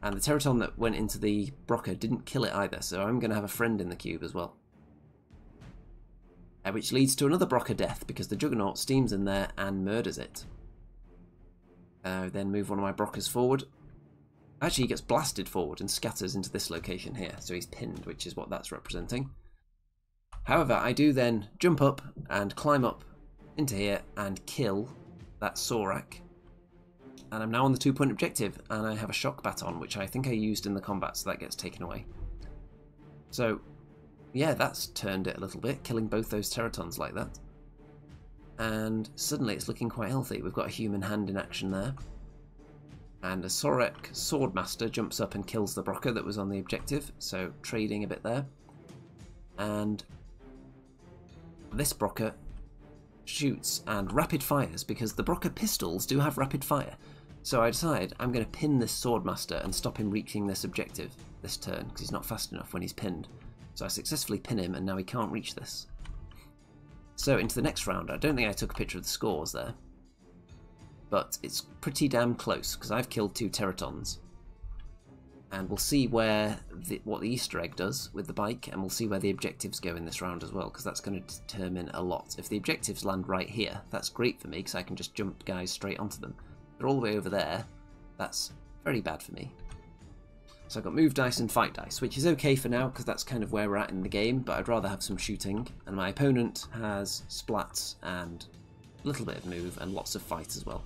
And the Teraton that went into the Brokkr didn't kill it either, so I'm going to have a friend in the cube as well. Uh, which leads to another Brokkr death, because the Juggernaut steams in there and murders it. Uh, then move one of my Brokkrs forward. Actually, he gets blasted forward and scatters into this location here, so he's pinned, which is what that's representing. However, I do then jump up and climb up into here and kill that Sorak and I'm now on the two point objective, and I have a shock baton, which I think I used in the combat, so that gets taken away. So, yeah, that's turned it a little bit, killing both those Teratons like that. And suddenly it's looking quite healthy. We've got a human hand in action there. And a Sorak Swordmaster jumps up and kills the Brokkr that was on the objective, so trading a bit there. And this Brokkr shoots and rapid fires because the Brokkr pistols do have rapid fire. So I decide I'm going to pin this Swordmaster and stop him reaching this objective this turn, because he's not fast enough when he's pinned. So I successfully pin him, and now he can't reach this. So into the next round, I don't think I took a picture of the scores there. But it's pretty damn close, because I've killed two Teratons. And we'll see where the, what the Easter egg does with the bike, and we'll see where the objectives go in this round as well, because that's going to determine a lot. If the objectives land right here, that's great for me, because I can just jump guys straight onto them. They're all the way over there. That's very bad for me. So I've got move dice and fight dice, which is okay for now because that's kind of where we're at in the game, but I'd rather have some shooting. And my opponent has splats and a little bit of move and lots of fight as well.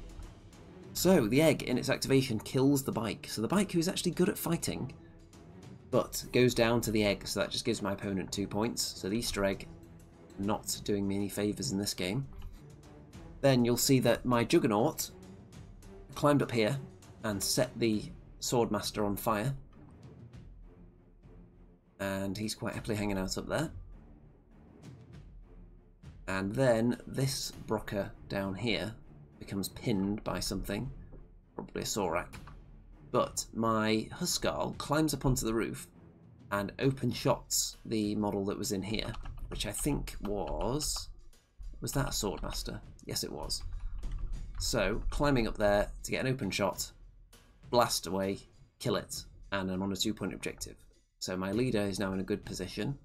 So the egg in its activation kills the bike. So the bike who's actually good at fighting, but goes down to the egg, so that just gives my opponent two points. So the Easter egg not doing me any favours in this game. Then you'll see that my Juggernaut climbed up here and set the Swordmaster on fire. And he's quite happily hanging out up there. And then this Brokkr down here becomes pinned by something, probably a Sorak. But my Huskarl climbs up onto the roof and open shots the model that was in here, which I think was... Was that a Swordmaster? Yes, it was. So, climbing up there to get an open shot, blast away, kill it, and I'm on a two point objective. So my leader is now in a good position.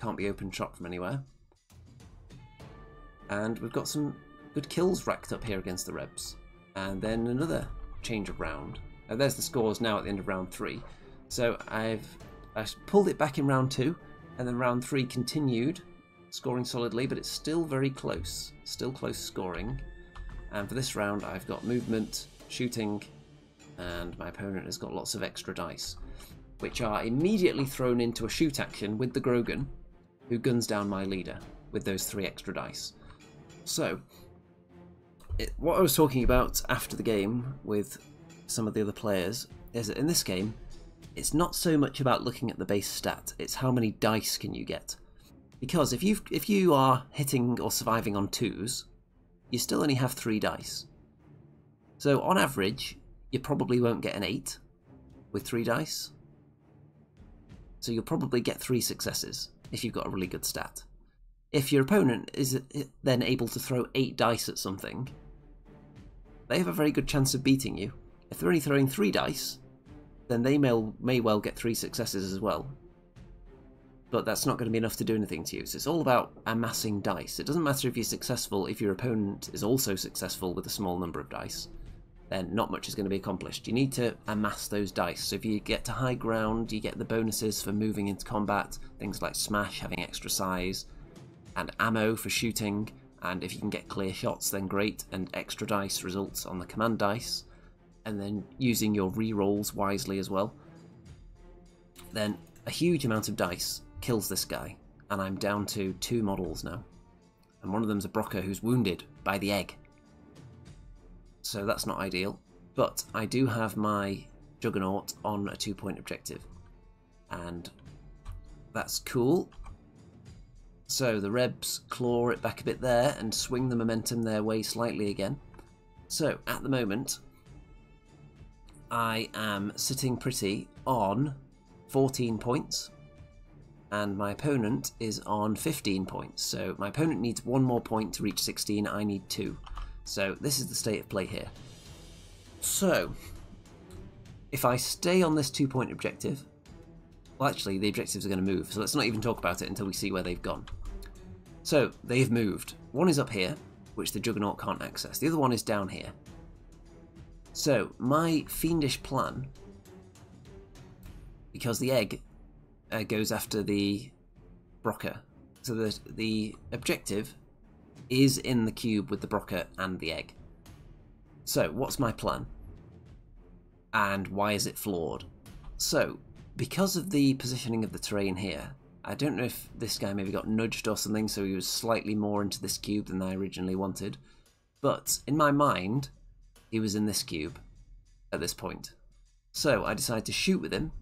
Can't be open shot from anywhere. And we've got some good kills racked up here against the Rebs. And then another change of round. Uh, there's the scores now at the end of round three. So I've I pulled it back in round two, and then round three continued, scoring solidly, but it's still very close. Still close scoring. And for this round, I've got movement, shooting, and my opponent has got lots of extra dice, which are immediately thrown into a shoot action with the Grogan, who guns down my leader with those three extra dice. So, it, what I was talking about after the game with some of the other players is that in this game, it's not so much about looking at the base stat, it's how many dice can you get. Because if you if you are hitting or surviving on twos, you still only have three dice. So on average, you probably won't get an 8 with three dice. So you'll probably get three successes if you've got a really good stat. If your opponent is then able to throw 8 dice at something, they have a very good chance of beating you. If they're only throwing 3 dice, then they may, may well get 3 successes as well, but that's not going to be enough to do anything to you. So it's all about amassing dice. It doesn't matter if you're successful if your opponent is also successful with a small number of dice. Then not much is going to be accomplished. You need to amass those dice. So if you get to high ground, you get the bonuses for moving into combat, things like smash, having extra size, and ammo for shooting. And if you can get clear shots, then great. And extra dice results on the command dice. and then using your re-rolls wisely as well, then a huge amount of dice kills this guy, and I'm down to two models now. And one of them's a Brokkr who's wounded by the egg. So that's not ideal. But I do have my Juggernaut on a two point objective. And that's cool. So the Rebs claw it back a bit there and swing the momentum their way slightly again. So at the moment, I am sitting pretty on 14 points, and my opponent is on 15 points. So my opponent needs one more point to reach 16, I need two. So this is the state of play here. So, if I stay on this two point objective, well actually the objectives are going to move, so let's not even talk about it until we see where they've gone. So, they've moved. One is up here, which the Juggernaut can't access. The other one is down here. So, my fiendish plan, because the egg uh, goes after the Brokkr, so the, the objective is in the cube with the Brokkr and the egg. So, what's my plan? And why is it flawed? So, because of the positioning of the terrain here, I don't know if this guy maybe got nudged or something, so he was slightly more into this cube than I originally wanted. But in my mind, he was in this cube at this point. So I decided to shoot with him,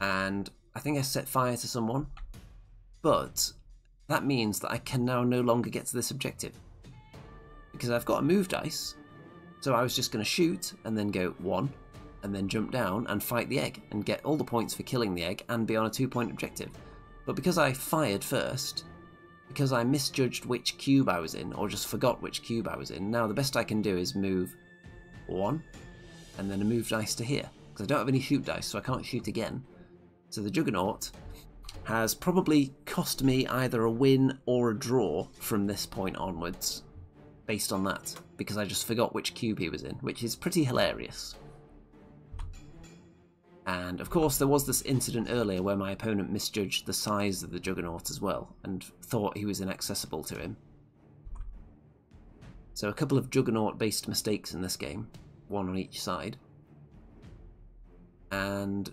and I think I set fire to someone, but that means that I can now no longer get to this objective. Because I've got a move dice, so I was just going to shoot and then go one, and then jump down and fight the egg and get all the points for killing the egg and be on a two point objective. But because I fired first, because I misjudged which cube I was in, or just forgot which cube I was in, now the best I can do is move one, and then a move dice to here. Because I don't have any shoot dice, so I can't shoot again. So the Juggernaut has probably cost me either a win or a draw from this point onwards, based on that, because I just forgot which cube he was in, which is pretty hilarious. And of course, there was this incident earlier where my opponent misjudged the size of the Juggernaut as well, and thought he was inaccessible to him. So a couple of Juggernaut-based mistakes in this game, one on each side. And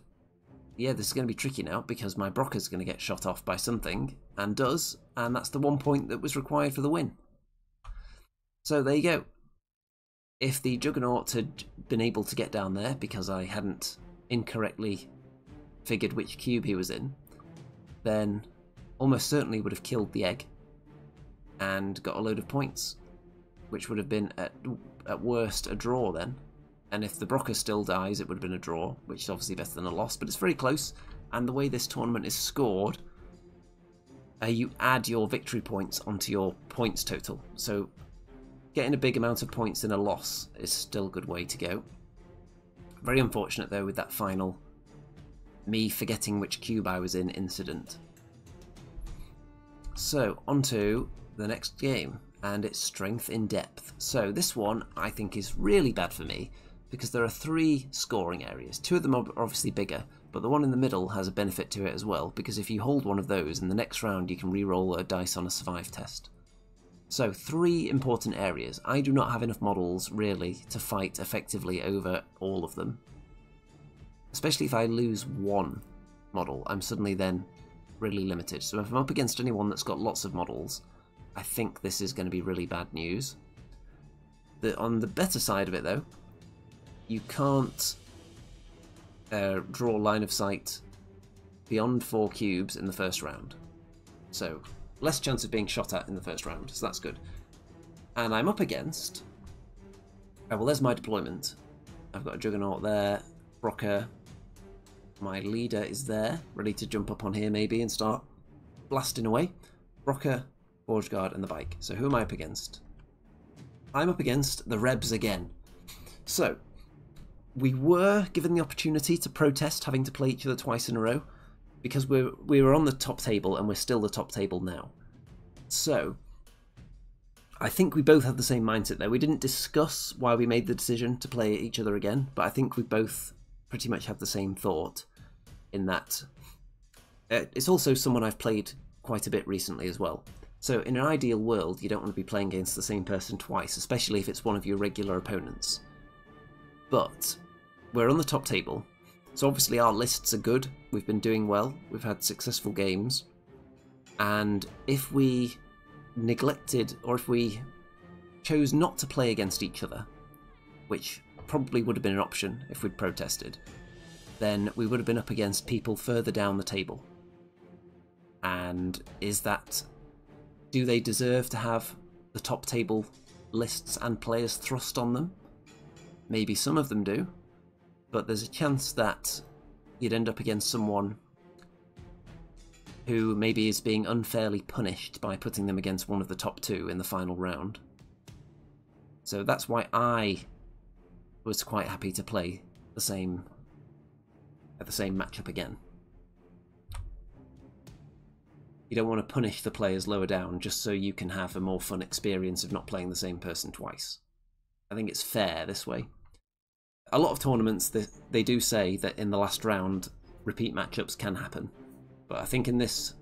yeah, this is going to be tricky now because my Brokkr's going to get shot off by something, and does, and that's the one point that was required for the win. So there you go. If the Juggernaut had been able to get down there because I hadn't incorrectly figured which cube he was in, then almost certainly would have killed the egg and got a load of points, which would have been at, at worst a draw then. And if the Brokkr still dies, it would have been a draw, which is obviously better than a loss, but it's very close. And the way this tournament is scored, uh, you add your victory points onto your points total. So getting a big amount of points in a loss is still a good way to go. Very unfortunate though with that final me forgetting which cube I was in incident. So, on to the next game, and it's Strength in Depth. So, this one I think is really bad for me because there are three scoring areas. Two of them are obviously bigger, but the one in the middle has a benefit to it as well, because if you hold one of those, in the next round you can re-roll a dice on a survive test. So, three important areas. I do not have enough models, really, to fight effectively over all of them. Especially if I lose one model, I'm suddenly then really limited. So if I'm up against anyone that's got lots of models, I think this is going to be really bad news. The, on the better side of it, though, you can't uh, draw line of sight beyond four cubes in the first round. So, less chance of being shot at in the first round, so that's good. And I'm up against... Oh, well, there's my deployment. I've got a Juggernaut there, Brokkr. My leader is there, ready to jump up on here maybe and start blasting away. Brokkr, Forge Guard, and the bike. So who am I up against? I'm up against the Rebs again. So, we were given the opportunity to protest having to play each other twice in a row because we're we were on the top table and we're still the top table now. So I think we both had the same mindset there. We didn't discuss why we made the decision to play each other again, but I think we both pretty much have the same thought in that uh, it's also someone I've played quite a bit recently as well. So in an ideal world, you don't want to be playing against the same person twice, especially if it's one of your regular opponents. But we're on the top table, so obviously our lists are good. We've been doing well. We've had successful games. And if we neglected or if we chose not to play against each other, which probably would have been an option if we'd protested, then we would have been up against people further down the table. And is that. Do they deserve to have the top table lists and players thrust on them? Maybe some of them do, but there's a chance that you'd end up against someone who maybe is being unfairly punished by putting them against one of the top two in the final round. So that's why I was quite happy to play the same at the same matchup again. You don't want to punish the players lower down just so you can have a more fun experience of not playing the same person twice. I think it's fair this way. A lot of tournaments, they, they do say that in the last round, repeat matchups can happen. But I think in this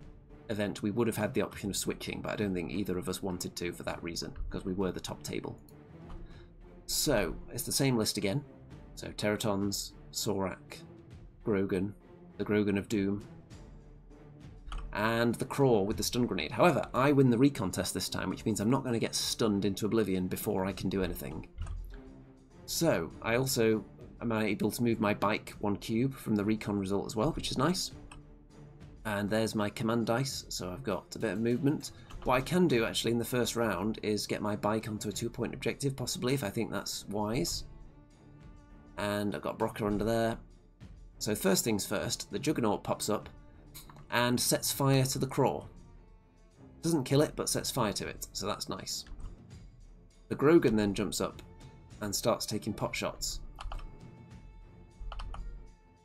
event, we would have had the option of switching, but I don't think either of us wanted to for that reason, because we were the top table. So, it's the same list again. So, Teratons, Sorak, Grogan, the Grogan of Doom, and the Craw with the stun grenade. However, I win the recontest this time, which means I'm not going to get stunned into oblivion before I can do anything. So, I also am able to move my bike one cube from the recon result as well, which is nice. And there's my command dice, so I've got a bit of movement. What I can do actually in the first round is get my bike onto a two point objective, possibly, if I think that's wise. And I've got Brokkr under there. So, first things first, the Juggernaut pops up and sets fire to the craw. Doesn't kill it, but sets fire to it, so that's nice. The Grogan then jumps up and starts taking pot shots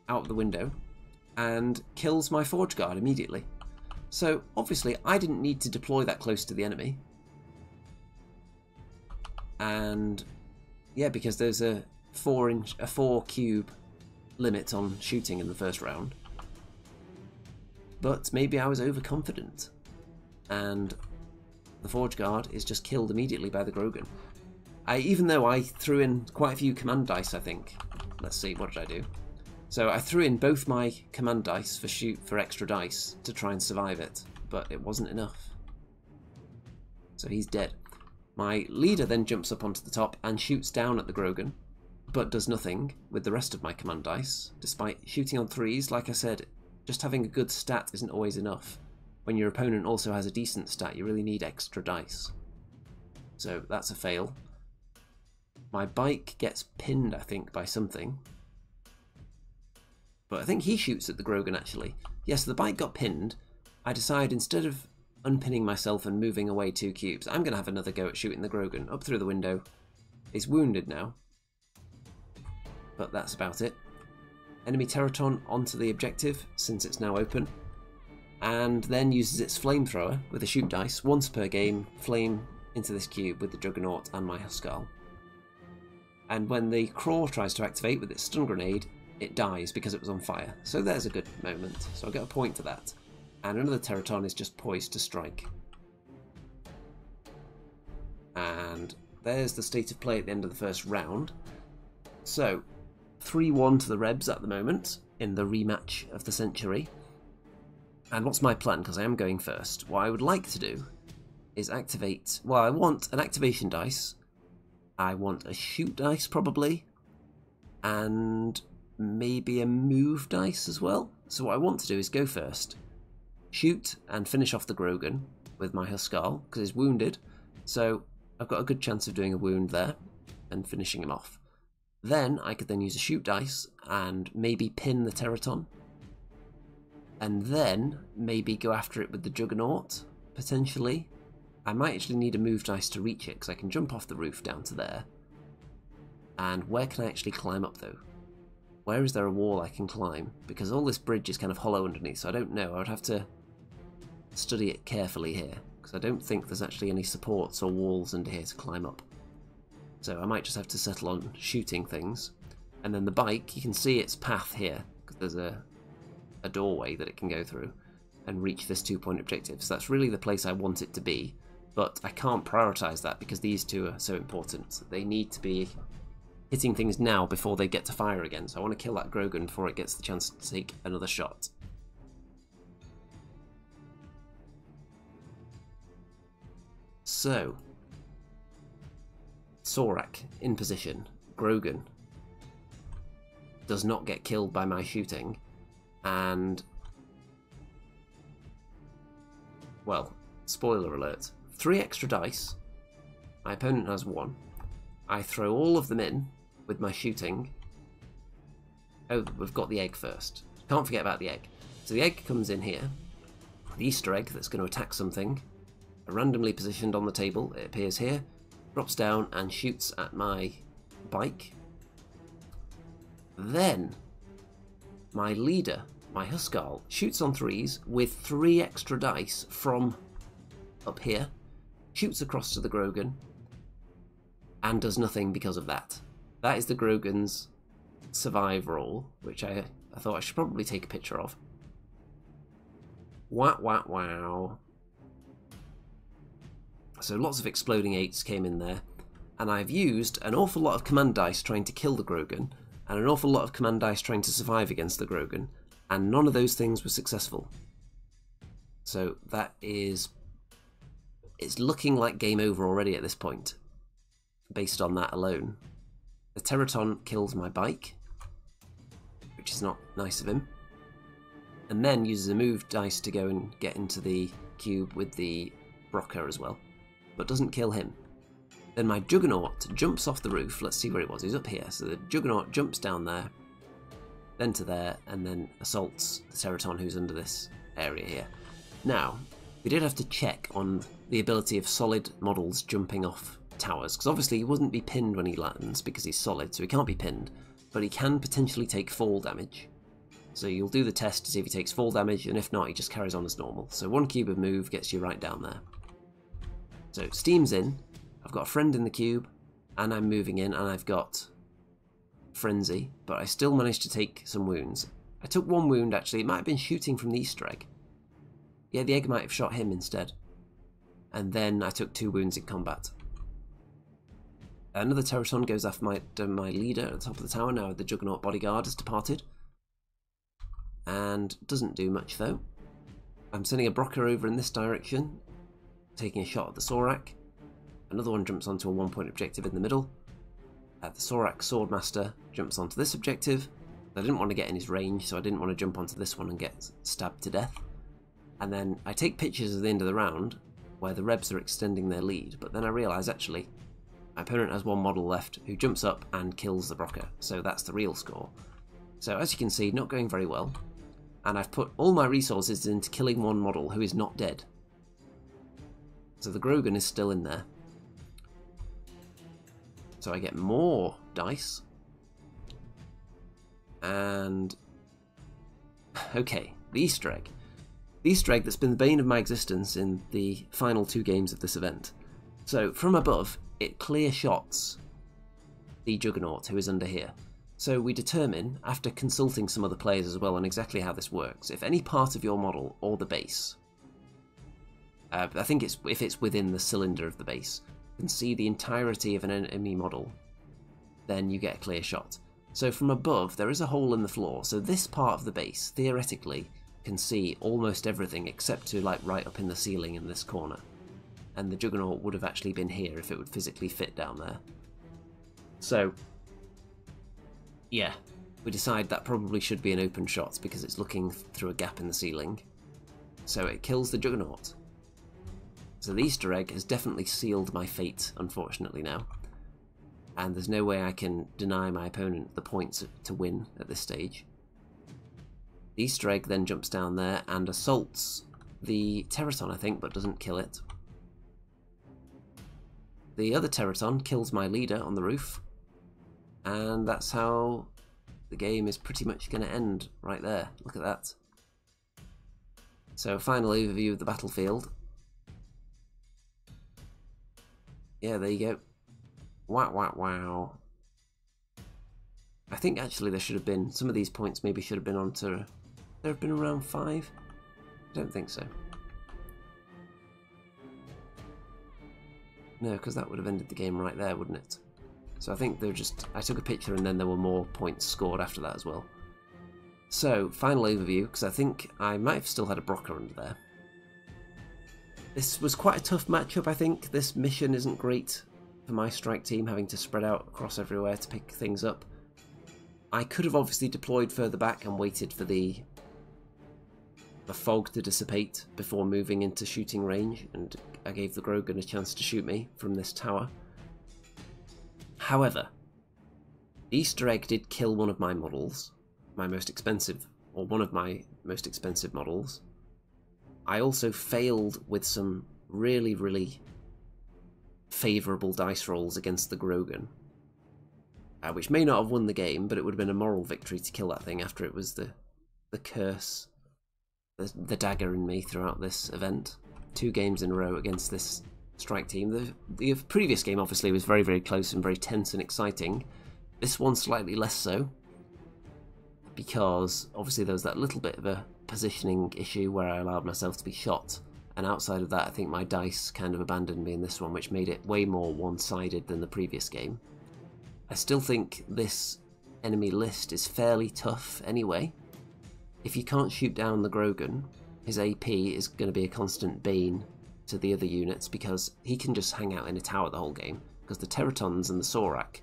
out the window and kills my Forge Guard immediately. So obviously I didn't need to deploy that close to the enemy. And yeah, because there's a four inch a four cube limit on shooting in the first round. But maybe I was overconfident. And the Forge Guard is just killed immediately by the Grogan. I, even though I threw in quite a few command dice, I think. Let's see, what did I do? So I threw in both my command dice for shoot for extra dice to try and survive it, but it wasn't enough. So he's dead. My leader then jumps up onto the top and shoots down at the Grogan, but does nothing with the rest of my command dice. Despite shooting on threes, like I said, just having a good stat isn't always enough. When your opponent also has a decent stat, you really need extra dice. So that's a fail. My bike gets pinned, I think, by something. But I think he shoots at the Grogan, actually. Yes, the bike got pinned. I decide instead of unpinning myself and moving away two cubes, I'm going to have another go at shooting the Grogan up through the window. He's wounded now. But that's about it. Enemy Teraton onto the objective, since it's now open, and then uses its flamethrower with a shoot dice once per game, flame into this cube with the Juggernaut and my Huskarl. And when the Craw tries to activate with its stun grenade, it dies because it was on fire. So there's a good moment. So I'll get a point for that. And another Teraton is just poised to strike. And there's the state of play at the end of the first round. So, 3 1 to the Rebs at the moment in the rematch of the century. And what's my plan? Because I am going first. What I would like to do is activate. Well, I want an activation dice. I want a shoot dice, probably. And maybe a move dice as well. So, what I want to do is go first, shoot, and finish off the Grogan with my Huskarl because he's wounded. So, I've got a good chance of doing a wound there and finishing him off. Then I could then use a shoot dice and maybe pin the Teraton. And then maybe go after it with the Juggernaut, potentially. I might actually need a move dice to reach it because I can jump off the roof down to there. And where can I actually climb up though? Where is there a wall I can climb? Because all this bridge is kind of hollow underneath, so I don't know. I would have to study it carefully here, because I don't think there's actually any supports or walls under here to climb up. So I might just have to settle on shooting things. And then the bike, you can see its path here, because there's a, a doorway that it can go through and reach this two-point objective. So that's really the place I want it to be. But I can't prioritise that because these two are so important. They need to be hitting things now before they get to fire again. So I want to kill that Grogan before it gets the chance to take another shot. So, Sorak in position. Grogan does not get killed by my shooting. And, well, spoiler alert. Three extra dice. My opponent has one. I throw all of them in with my shooting. Oh, we've got the egg first. Can't forget about the egg. So the egg comes in here. The Easter egg that's going to attack something. Randomly positioned on the table, it appears here. Drops down and shoots at my bike. Then, my leader, my Huskarl, shoots on threes with three extra dice from up here, shoots across to the Grogan, and does nothing because of that. That is the Grogan's survive roll, which I, I thought I should probably take a picture of. Wow, wow, wow. So lots of exploding eights came in there, and I've used an awful lot of command dice trying to kill the Grogan, and an awful lot of command dice trying to survive against the Grogan, and none of those things were successful. So that is... It's looking like game over already at this point, based on that alone. The Teraton kills my bike, which is not nice of him. And then uses a move dice to go and get into the cube with the Brokkr as well, but doesn't kill him. Then my Juggernaut jumps off the roof. Let's see where it was. He's up here. So the Juggernaut jumps down there, then to there, and then assaults the Teraton who's under this area here. Now, we did have to check on the ability of solid models jumping off towers, because obviously he wouldn't be pinned when he lands because he's solid, so he can't be pinned, but he can potentially take fall damage. So you'll do the test to see if he takes fall damage, and if not, he just carries on as normal. So one cube of move gets you right down there. So steam's in, I've got a friend in the cube, and I'm moving in, and I've got frenzy, but I still managed to take some wounds. I took one wound actually, it might have been shooting from the Easter egg. Yeah, the egg might have shot him instead. And then I took two wounds in combat. Another Teraton goes after my, uh, my leader at the top of the tower. Now the Juggernaut bodyguard has departed. And doesn't do much though. I'm sending a Brokkr over in this direction, taking a shot at the Sorak. Another one jumps onto a one point objective in the middle. Uh, the Sorak Swordmaster jumps onto this objective. I didn't want to get in his range, so I didn't want to jump onto this one and get stabbed to death. And then I take pictures at the end of the round where the Rebs are extending their lead, but then I realise actually my opponent has one model left who jumps up and kills the Brokkr, so that's the real score. So as you can see, not going very well. And I've put all my resources into killing one model who is not dead. So the Grogan is still in there. So I get more dice. And... Okay, the Easter egg. The Easter egg that's been the bane of my existence in the final two games of this event. So, from above, it clear shots the Juggernaut who is under here. So we determine, after consulting some other players as well on exactly how this works, if any part of your model or the base, uh, I think it's if it's within the cylinder of the base, can see the entirety of an enemy model, then you get a clear shot. So from above, there is a hole in the floor, so this part of the base, theoretically, can see almost everything except to like right up in the ceiling in this corner and the Juggernaut would have actually been here if it would physically fit down there. So, yeah, we decide that probably should be an open shot because it's looking through a gap in the ceiling. So it kills the Juggernaut. So the Easter egg has definitely sealed my fate, unfortunately, now. And there's no way I can deny my opponent the points to win at this stage. Easter egg then jumps down there and assaults the Teraton, I think, but doesn't kill it. The other Teraton kills my leader on the roof, and that's how the game is pretty much going to end right there. Look at that. So, final overview of the battlefield. Yeah, there you go. Wow, wow, wow. I think actually there should have been, some of these points maybe should have been onto, there have been around five? I don't think so. No, because that would have ended the game right there, wouldn't it? So I think they're just... I took a picture and then there were more points scored after that as well. So, final overview, because I think I might have still had a Brokkr under there. This was quite a tough matchup, I think. This mission isn't great for my strike team, having to spread out across everywhere to pick things up. I could have obviously deployed further back and waited for the the fog to dissipate before moving into shooting range, and I gave the Grogan a chance to shoot me from this tower. However, the Easter egg did kill one of my models, my most expensive, or one of my most expensive models. I also failed with some really, really favourable dice rolls against the Grogan, uh, which may not have won the game, but it would have been a moral victory to kill that thing after it was the the curse the, the dagger in me throughout this event. Two games in a row against this strike team. The, the previous game obviously was very, very close and very tense and exciting. This one slightly less so, because obviously there was that little bit of a positioning issue where I allowed myself to be shot. And outside of that, I think my dice kind of abandoned me in this one, which made it way more one-sided than the previous game. I still think this enemy list is fairly tough anyway, if you can't shoot down the Grogan, his AP is going to be a constant bane to the other units because he can just hang out in a tower the whole game because the Teratons and the Sorak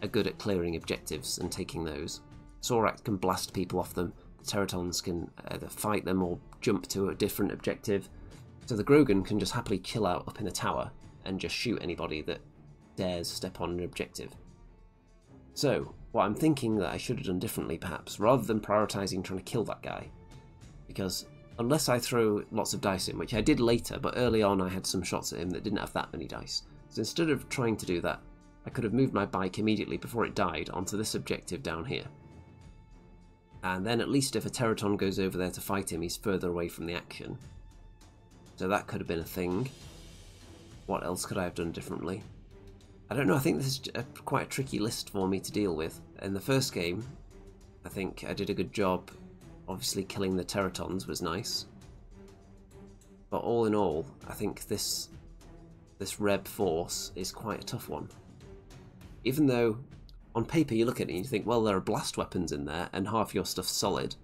are good at clearing objectives and taking those. Sorak can blast people off them, the Teratons can either fight them or jump to a different objective. So the Grogan can just happily chill out up in a tower and just shoot anybody that dares step on an objective. So, what I'm thinking that I should have done differently, perhaps, rather than prioritising trying to kill that guy. Because unless I throw lots of dice in, which I did later, but early on I had some shots at him that didn't have that many dice. So instead of trying to do that, I could have moved my bike immediately before it died onto this objective down here. And then at least if a Teraton goes over there to fight him, he's further away from the action. So that could have been a thing. What else could I have done differently? I don't know, I think this is a, quite a tricky list for me to deal with. In the first game, I think I did a good job. Obviously killing the Teratons was nice. But all in all, I think this this Reb force is quite a tough one. Even though on paper you look at it and you think, well, there are blast weapons in there and half your stuff's solid.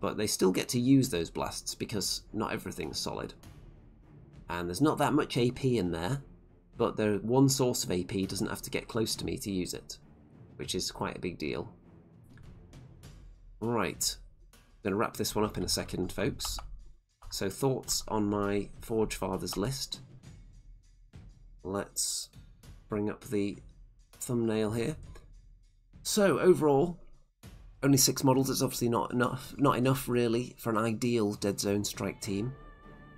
But they still get to use those blasts because not everything's solid. And there's not that much AP in there, but the one source of AP doesn't have to get close to me to use it, which is quite a big deal. Right, going to wrap this one up in a second, folks. So thoughts on my Forge Fathers list. Let's bring up the thumbnail here. So overall, only six models. It's obviously not enough, not enough really for an ideal Deadzone strike team.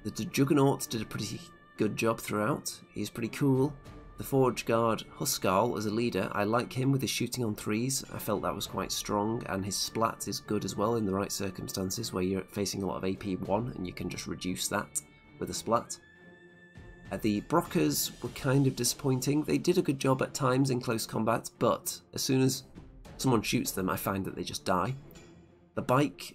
The Juggernaut did a pretty good job throughout. He's pretty cool. The Forge Guard Huskarl as a leader, I like him with his shooting on threes. I felt that was quite strong, and his splat is good as well in the right circumstances where you're facing a lot of AP1 and you can just reduce that with a splat. Uh, the Brokkrs were kind of disappointing. They did a good job at times in close combat, but as soon as someone shoots them, I find that they just die. The bike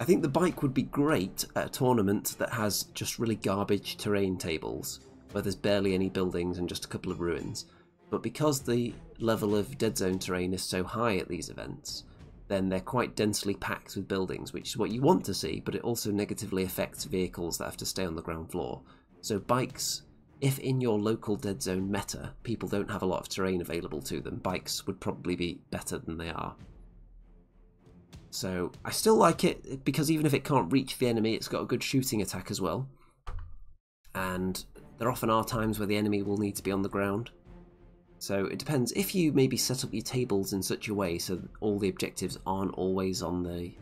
I think the bike would be great at a tournament that has just really garbage terrain tables, where there's barely any buildings and just a couple of ruins. But because the level of dead zone terrain is so high at these events, then they're quite densely packed with buildings, which is what you want to see, but it also negatively affects vehicles that have to stay on the ground floor. So bikes, if in your local dead zone meta, people don't have a lot of terrain available to them, bikes would probably be better than they are. So I still like it because even if it can't reach the enemy, it's got a good shooting attack as well. And there often are times where the enemy will need to be on the ground. So it depends. If you maybe set up your tables in such a way so all the objectives aren't always on the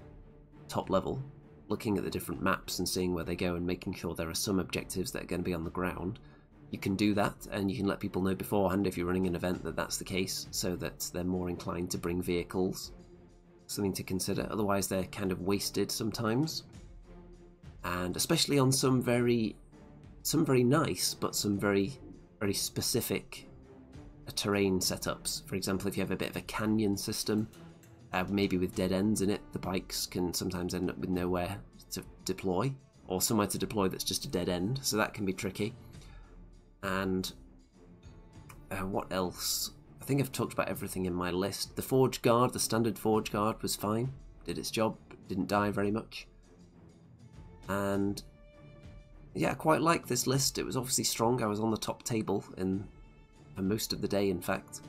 top level, looking at the different maps and seeing where they go and making sure there are some objectives that are going to be on the ground, you can do that and you can let people know beforehand if you're running an event that that's the case so that they're more inclined to bring vehicles something to consider. Otherwise, they're kind of wasted sometimes, and especially on some very, some very nice, but some very, very specific uh, terrain setups. For example, if you have a bit of a canyon system, uh, maybe with dead ends in it, the bikes can sometimes end up with nowhere to deploy, or somewhere to deploy that's just a dead end. So that can be tricky. And uh, what else? Think I've talked about everything in my list. The Forge Guard, the standard Forge Guard, was fine. Did its job, didn't die very much. And yeah, I quite like this list. It was obviously strong. I was on the top table in for most of the day, in fact,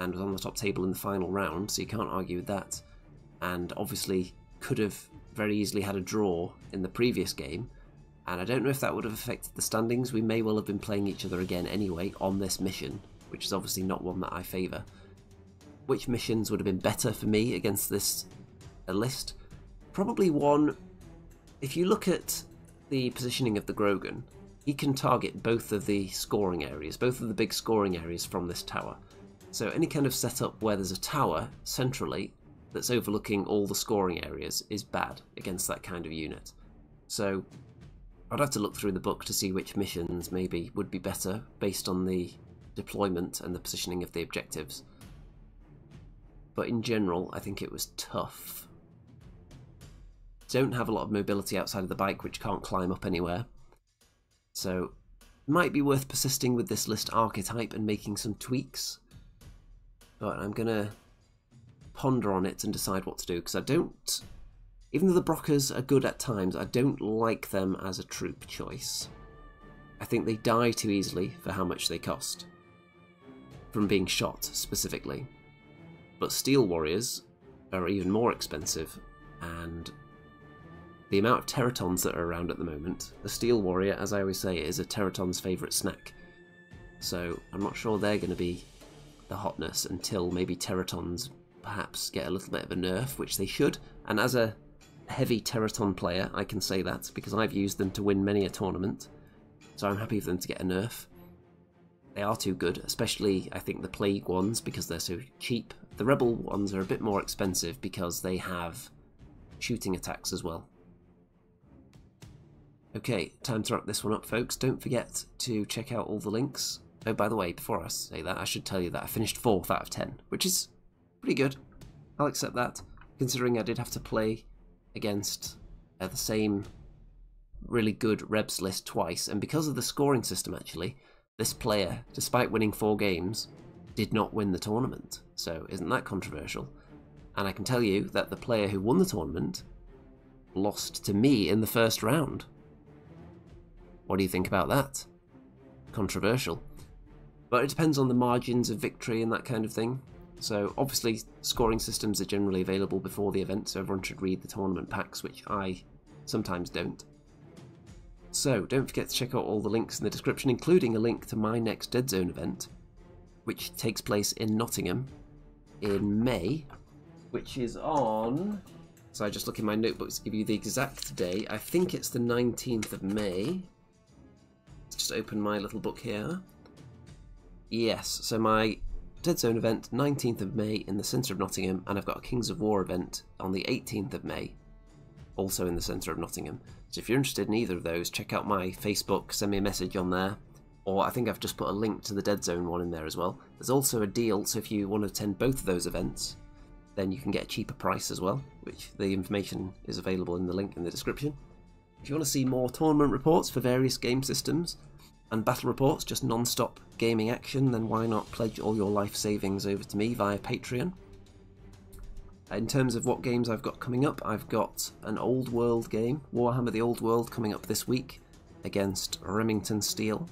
and was on the top table in the final round, so you can't argue with that. And obviously could have very easily had a draw in the previous game, and I don't know if that would have affected the standings. We may well have been playing each other again anyway on this mission, which is obviously not one that I favour. Which missions would have been better for me against this uh, list? Probably one. If you look at the positioning of the Grogan, he can target both of the scoring areas, both of the big scoring areas from this tower. So any kind of setup where there's a tower centrally that's overlooking all the scoring areas is bad against that kind of unit. So I'd have to look through the book to see which missions maybe would be better based on the deployment and the positioning of the objectives. But in general, I think it was tough. Don't have a lot of mobility outside of the bike, which can't climb up anywhere. So, might be worth persisting with this list archetype and making some tweaks. But I'm going to ponder on it and decide what to do, because I don't... Even though the Brokkrs are good at times, I don't like them as a troop choice. I think they die too easily for how much they cost from being shot specifically. But Steel Warriors are even more expensive, and the amount of Teratons that are around at the moment, the Steel Warrior, as I always say, is a Teraton's favourite snack. So I'm not sure they're going to be the hotness until maybe Teratons perhaps get a little bit of a nerf, which they should. And as a heavy Teraton player, I can say that because I've used them to win many a tournament. So I'm happy for them to get a nerf. They are too good, especially I think the Plague ones because they're so cheap. The Rebel ones are a bit more expensive because they have shooting attacks as well. Okay, time to wrap this one up, folks. Don't forget to check out all the links. Oh, by the way, before I say that, I should tell you that I finished 4th out of 10, which is pretty good. I'll accept that, considering I did have to play against uh, the same really good Rebs list twice, and because of the scoring system, actually, this player, despite winning four games, did not win the tournament. So isn't that controversial? And I can tell you that the player who won the tournament lost to me in the first round. What do you think about that? Controversial. But it depends on the margins of victory and that kind of thing. So obviously scoring systems are generally available before the event, so everyone should read the tournament packs, which I sometimes don't. So don't forget to check out all the links in the description, including a link to my next Deadzone event, which takes place in Nottingham in May, which is on... So I just look in my notebooks to give you the exact day. I think it's the 19th of May. Let's just open my little book here. Yes, so my Deadzone event, 19th of May in the centre of Nottingham, and I've got a Kings of War event on the 18th of May, also in the centre of Nottingham. So if you're interested in either of those, check out my Facebook, send me a message on there, or I think I've just put a link to the Deadzone one in there as well. There's also a deal, so if you want to attend both of those events, then you can get a cheaper price as well, which the information is available in the link in the description. If you want to see more tournament reports for various game systems, and battle reports, just non-stop gaming action, then why not pledge all your life savings over to me via Patreon? In terms of what games I've got coming up, I've got an Old World game, Warhammer the Old World, coming up this week against Remington Steel.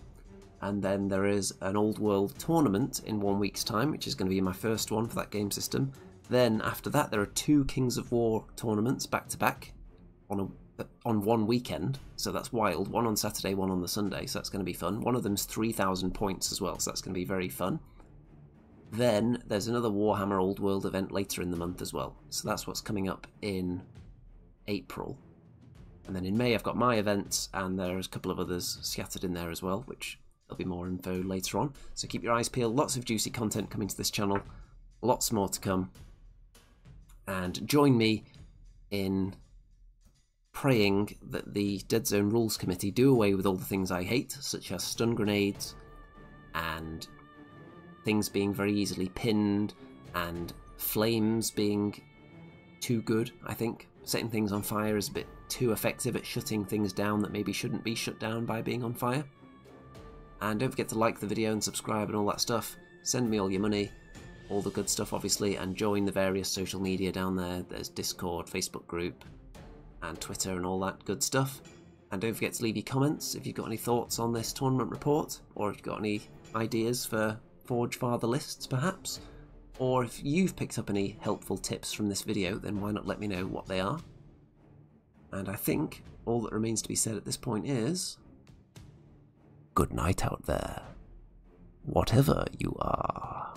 And then there is an Old World tournament in one week's time, which is going to be my first one for that game system. Then after that, there are two Kings of War tournaments back to back on a on one weekend, so that's wild. One on Saturday, one on the Sunday, so that's going to be fun. One of them's 3,000 points as well, so that's going to be very fun. Then there's another Warhammer Old World event later in the month as well, so that's what's coming up in April. And then in May, I've got my events, and there's a couple of others scattered in there as well, which there'll be more info later on. So keep your eyes peeled. Lots of juicy content coming to this channel, lots more to come. And join me in praying that the Deadzone Rules Committee do away with all the things I hate, such as stun grenades and things being very easily pinned and flames being too good, I think. Setting things on fire is a bit too effective at shutting things down that maybe shouldn't be shut down by being on fire. And don't forget to like the video and subscribe and all that stuff. send me all your money, all the good stuff, obviously, and join the various social media down there. There's Discord, Facebook group, and Twitter, and all that good stuff. And don't forget to leave your comments if you've got any thoughts on this tournament report, or if you've got any ideas for Forge Father lists, perhaps. Or if you've picked up any helpful tips from this video, then why not let me know what they are? And I think all that remains to be said at this point is. Good night out there. Whatever you are.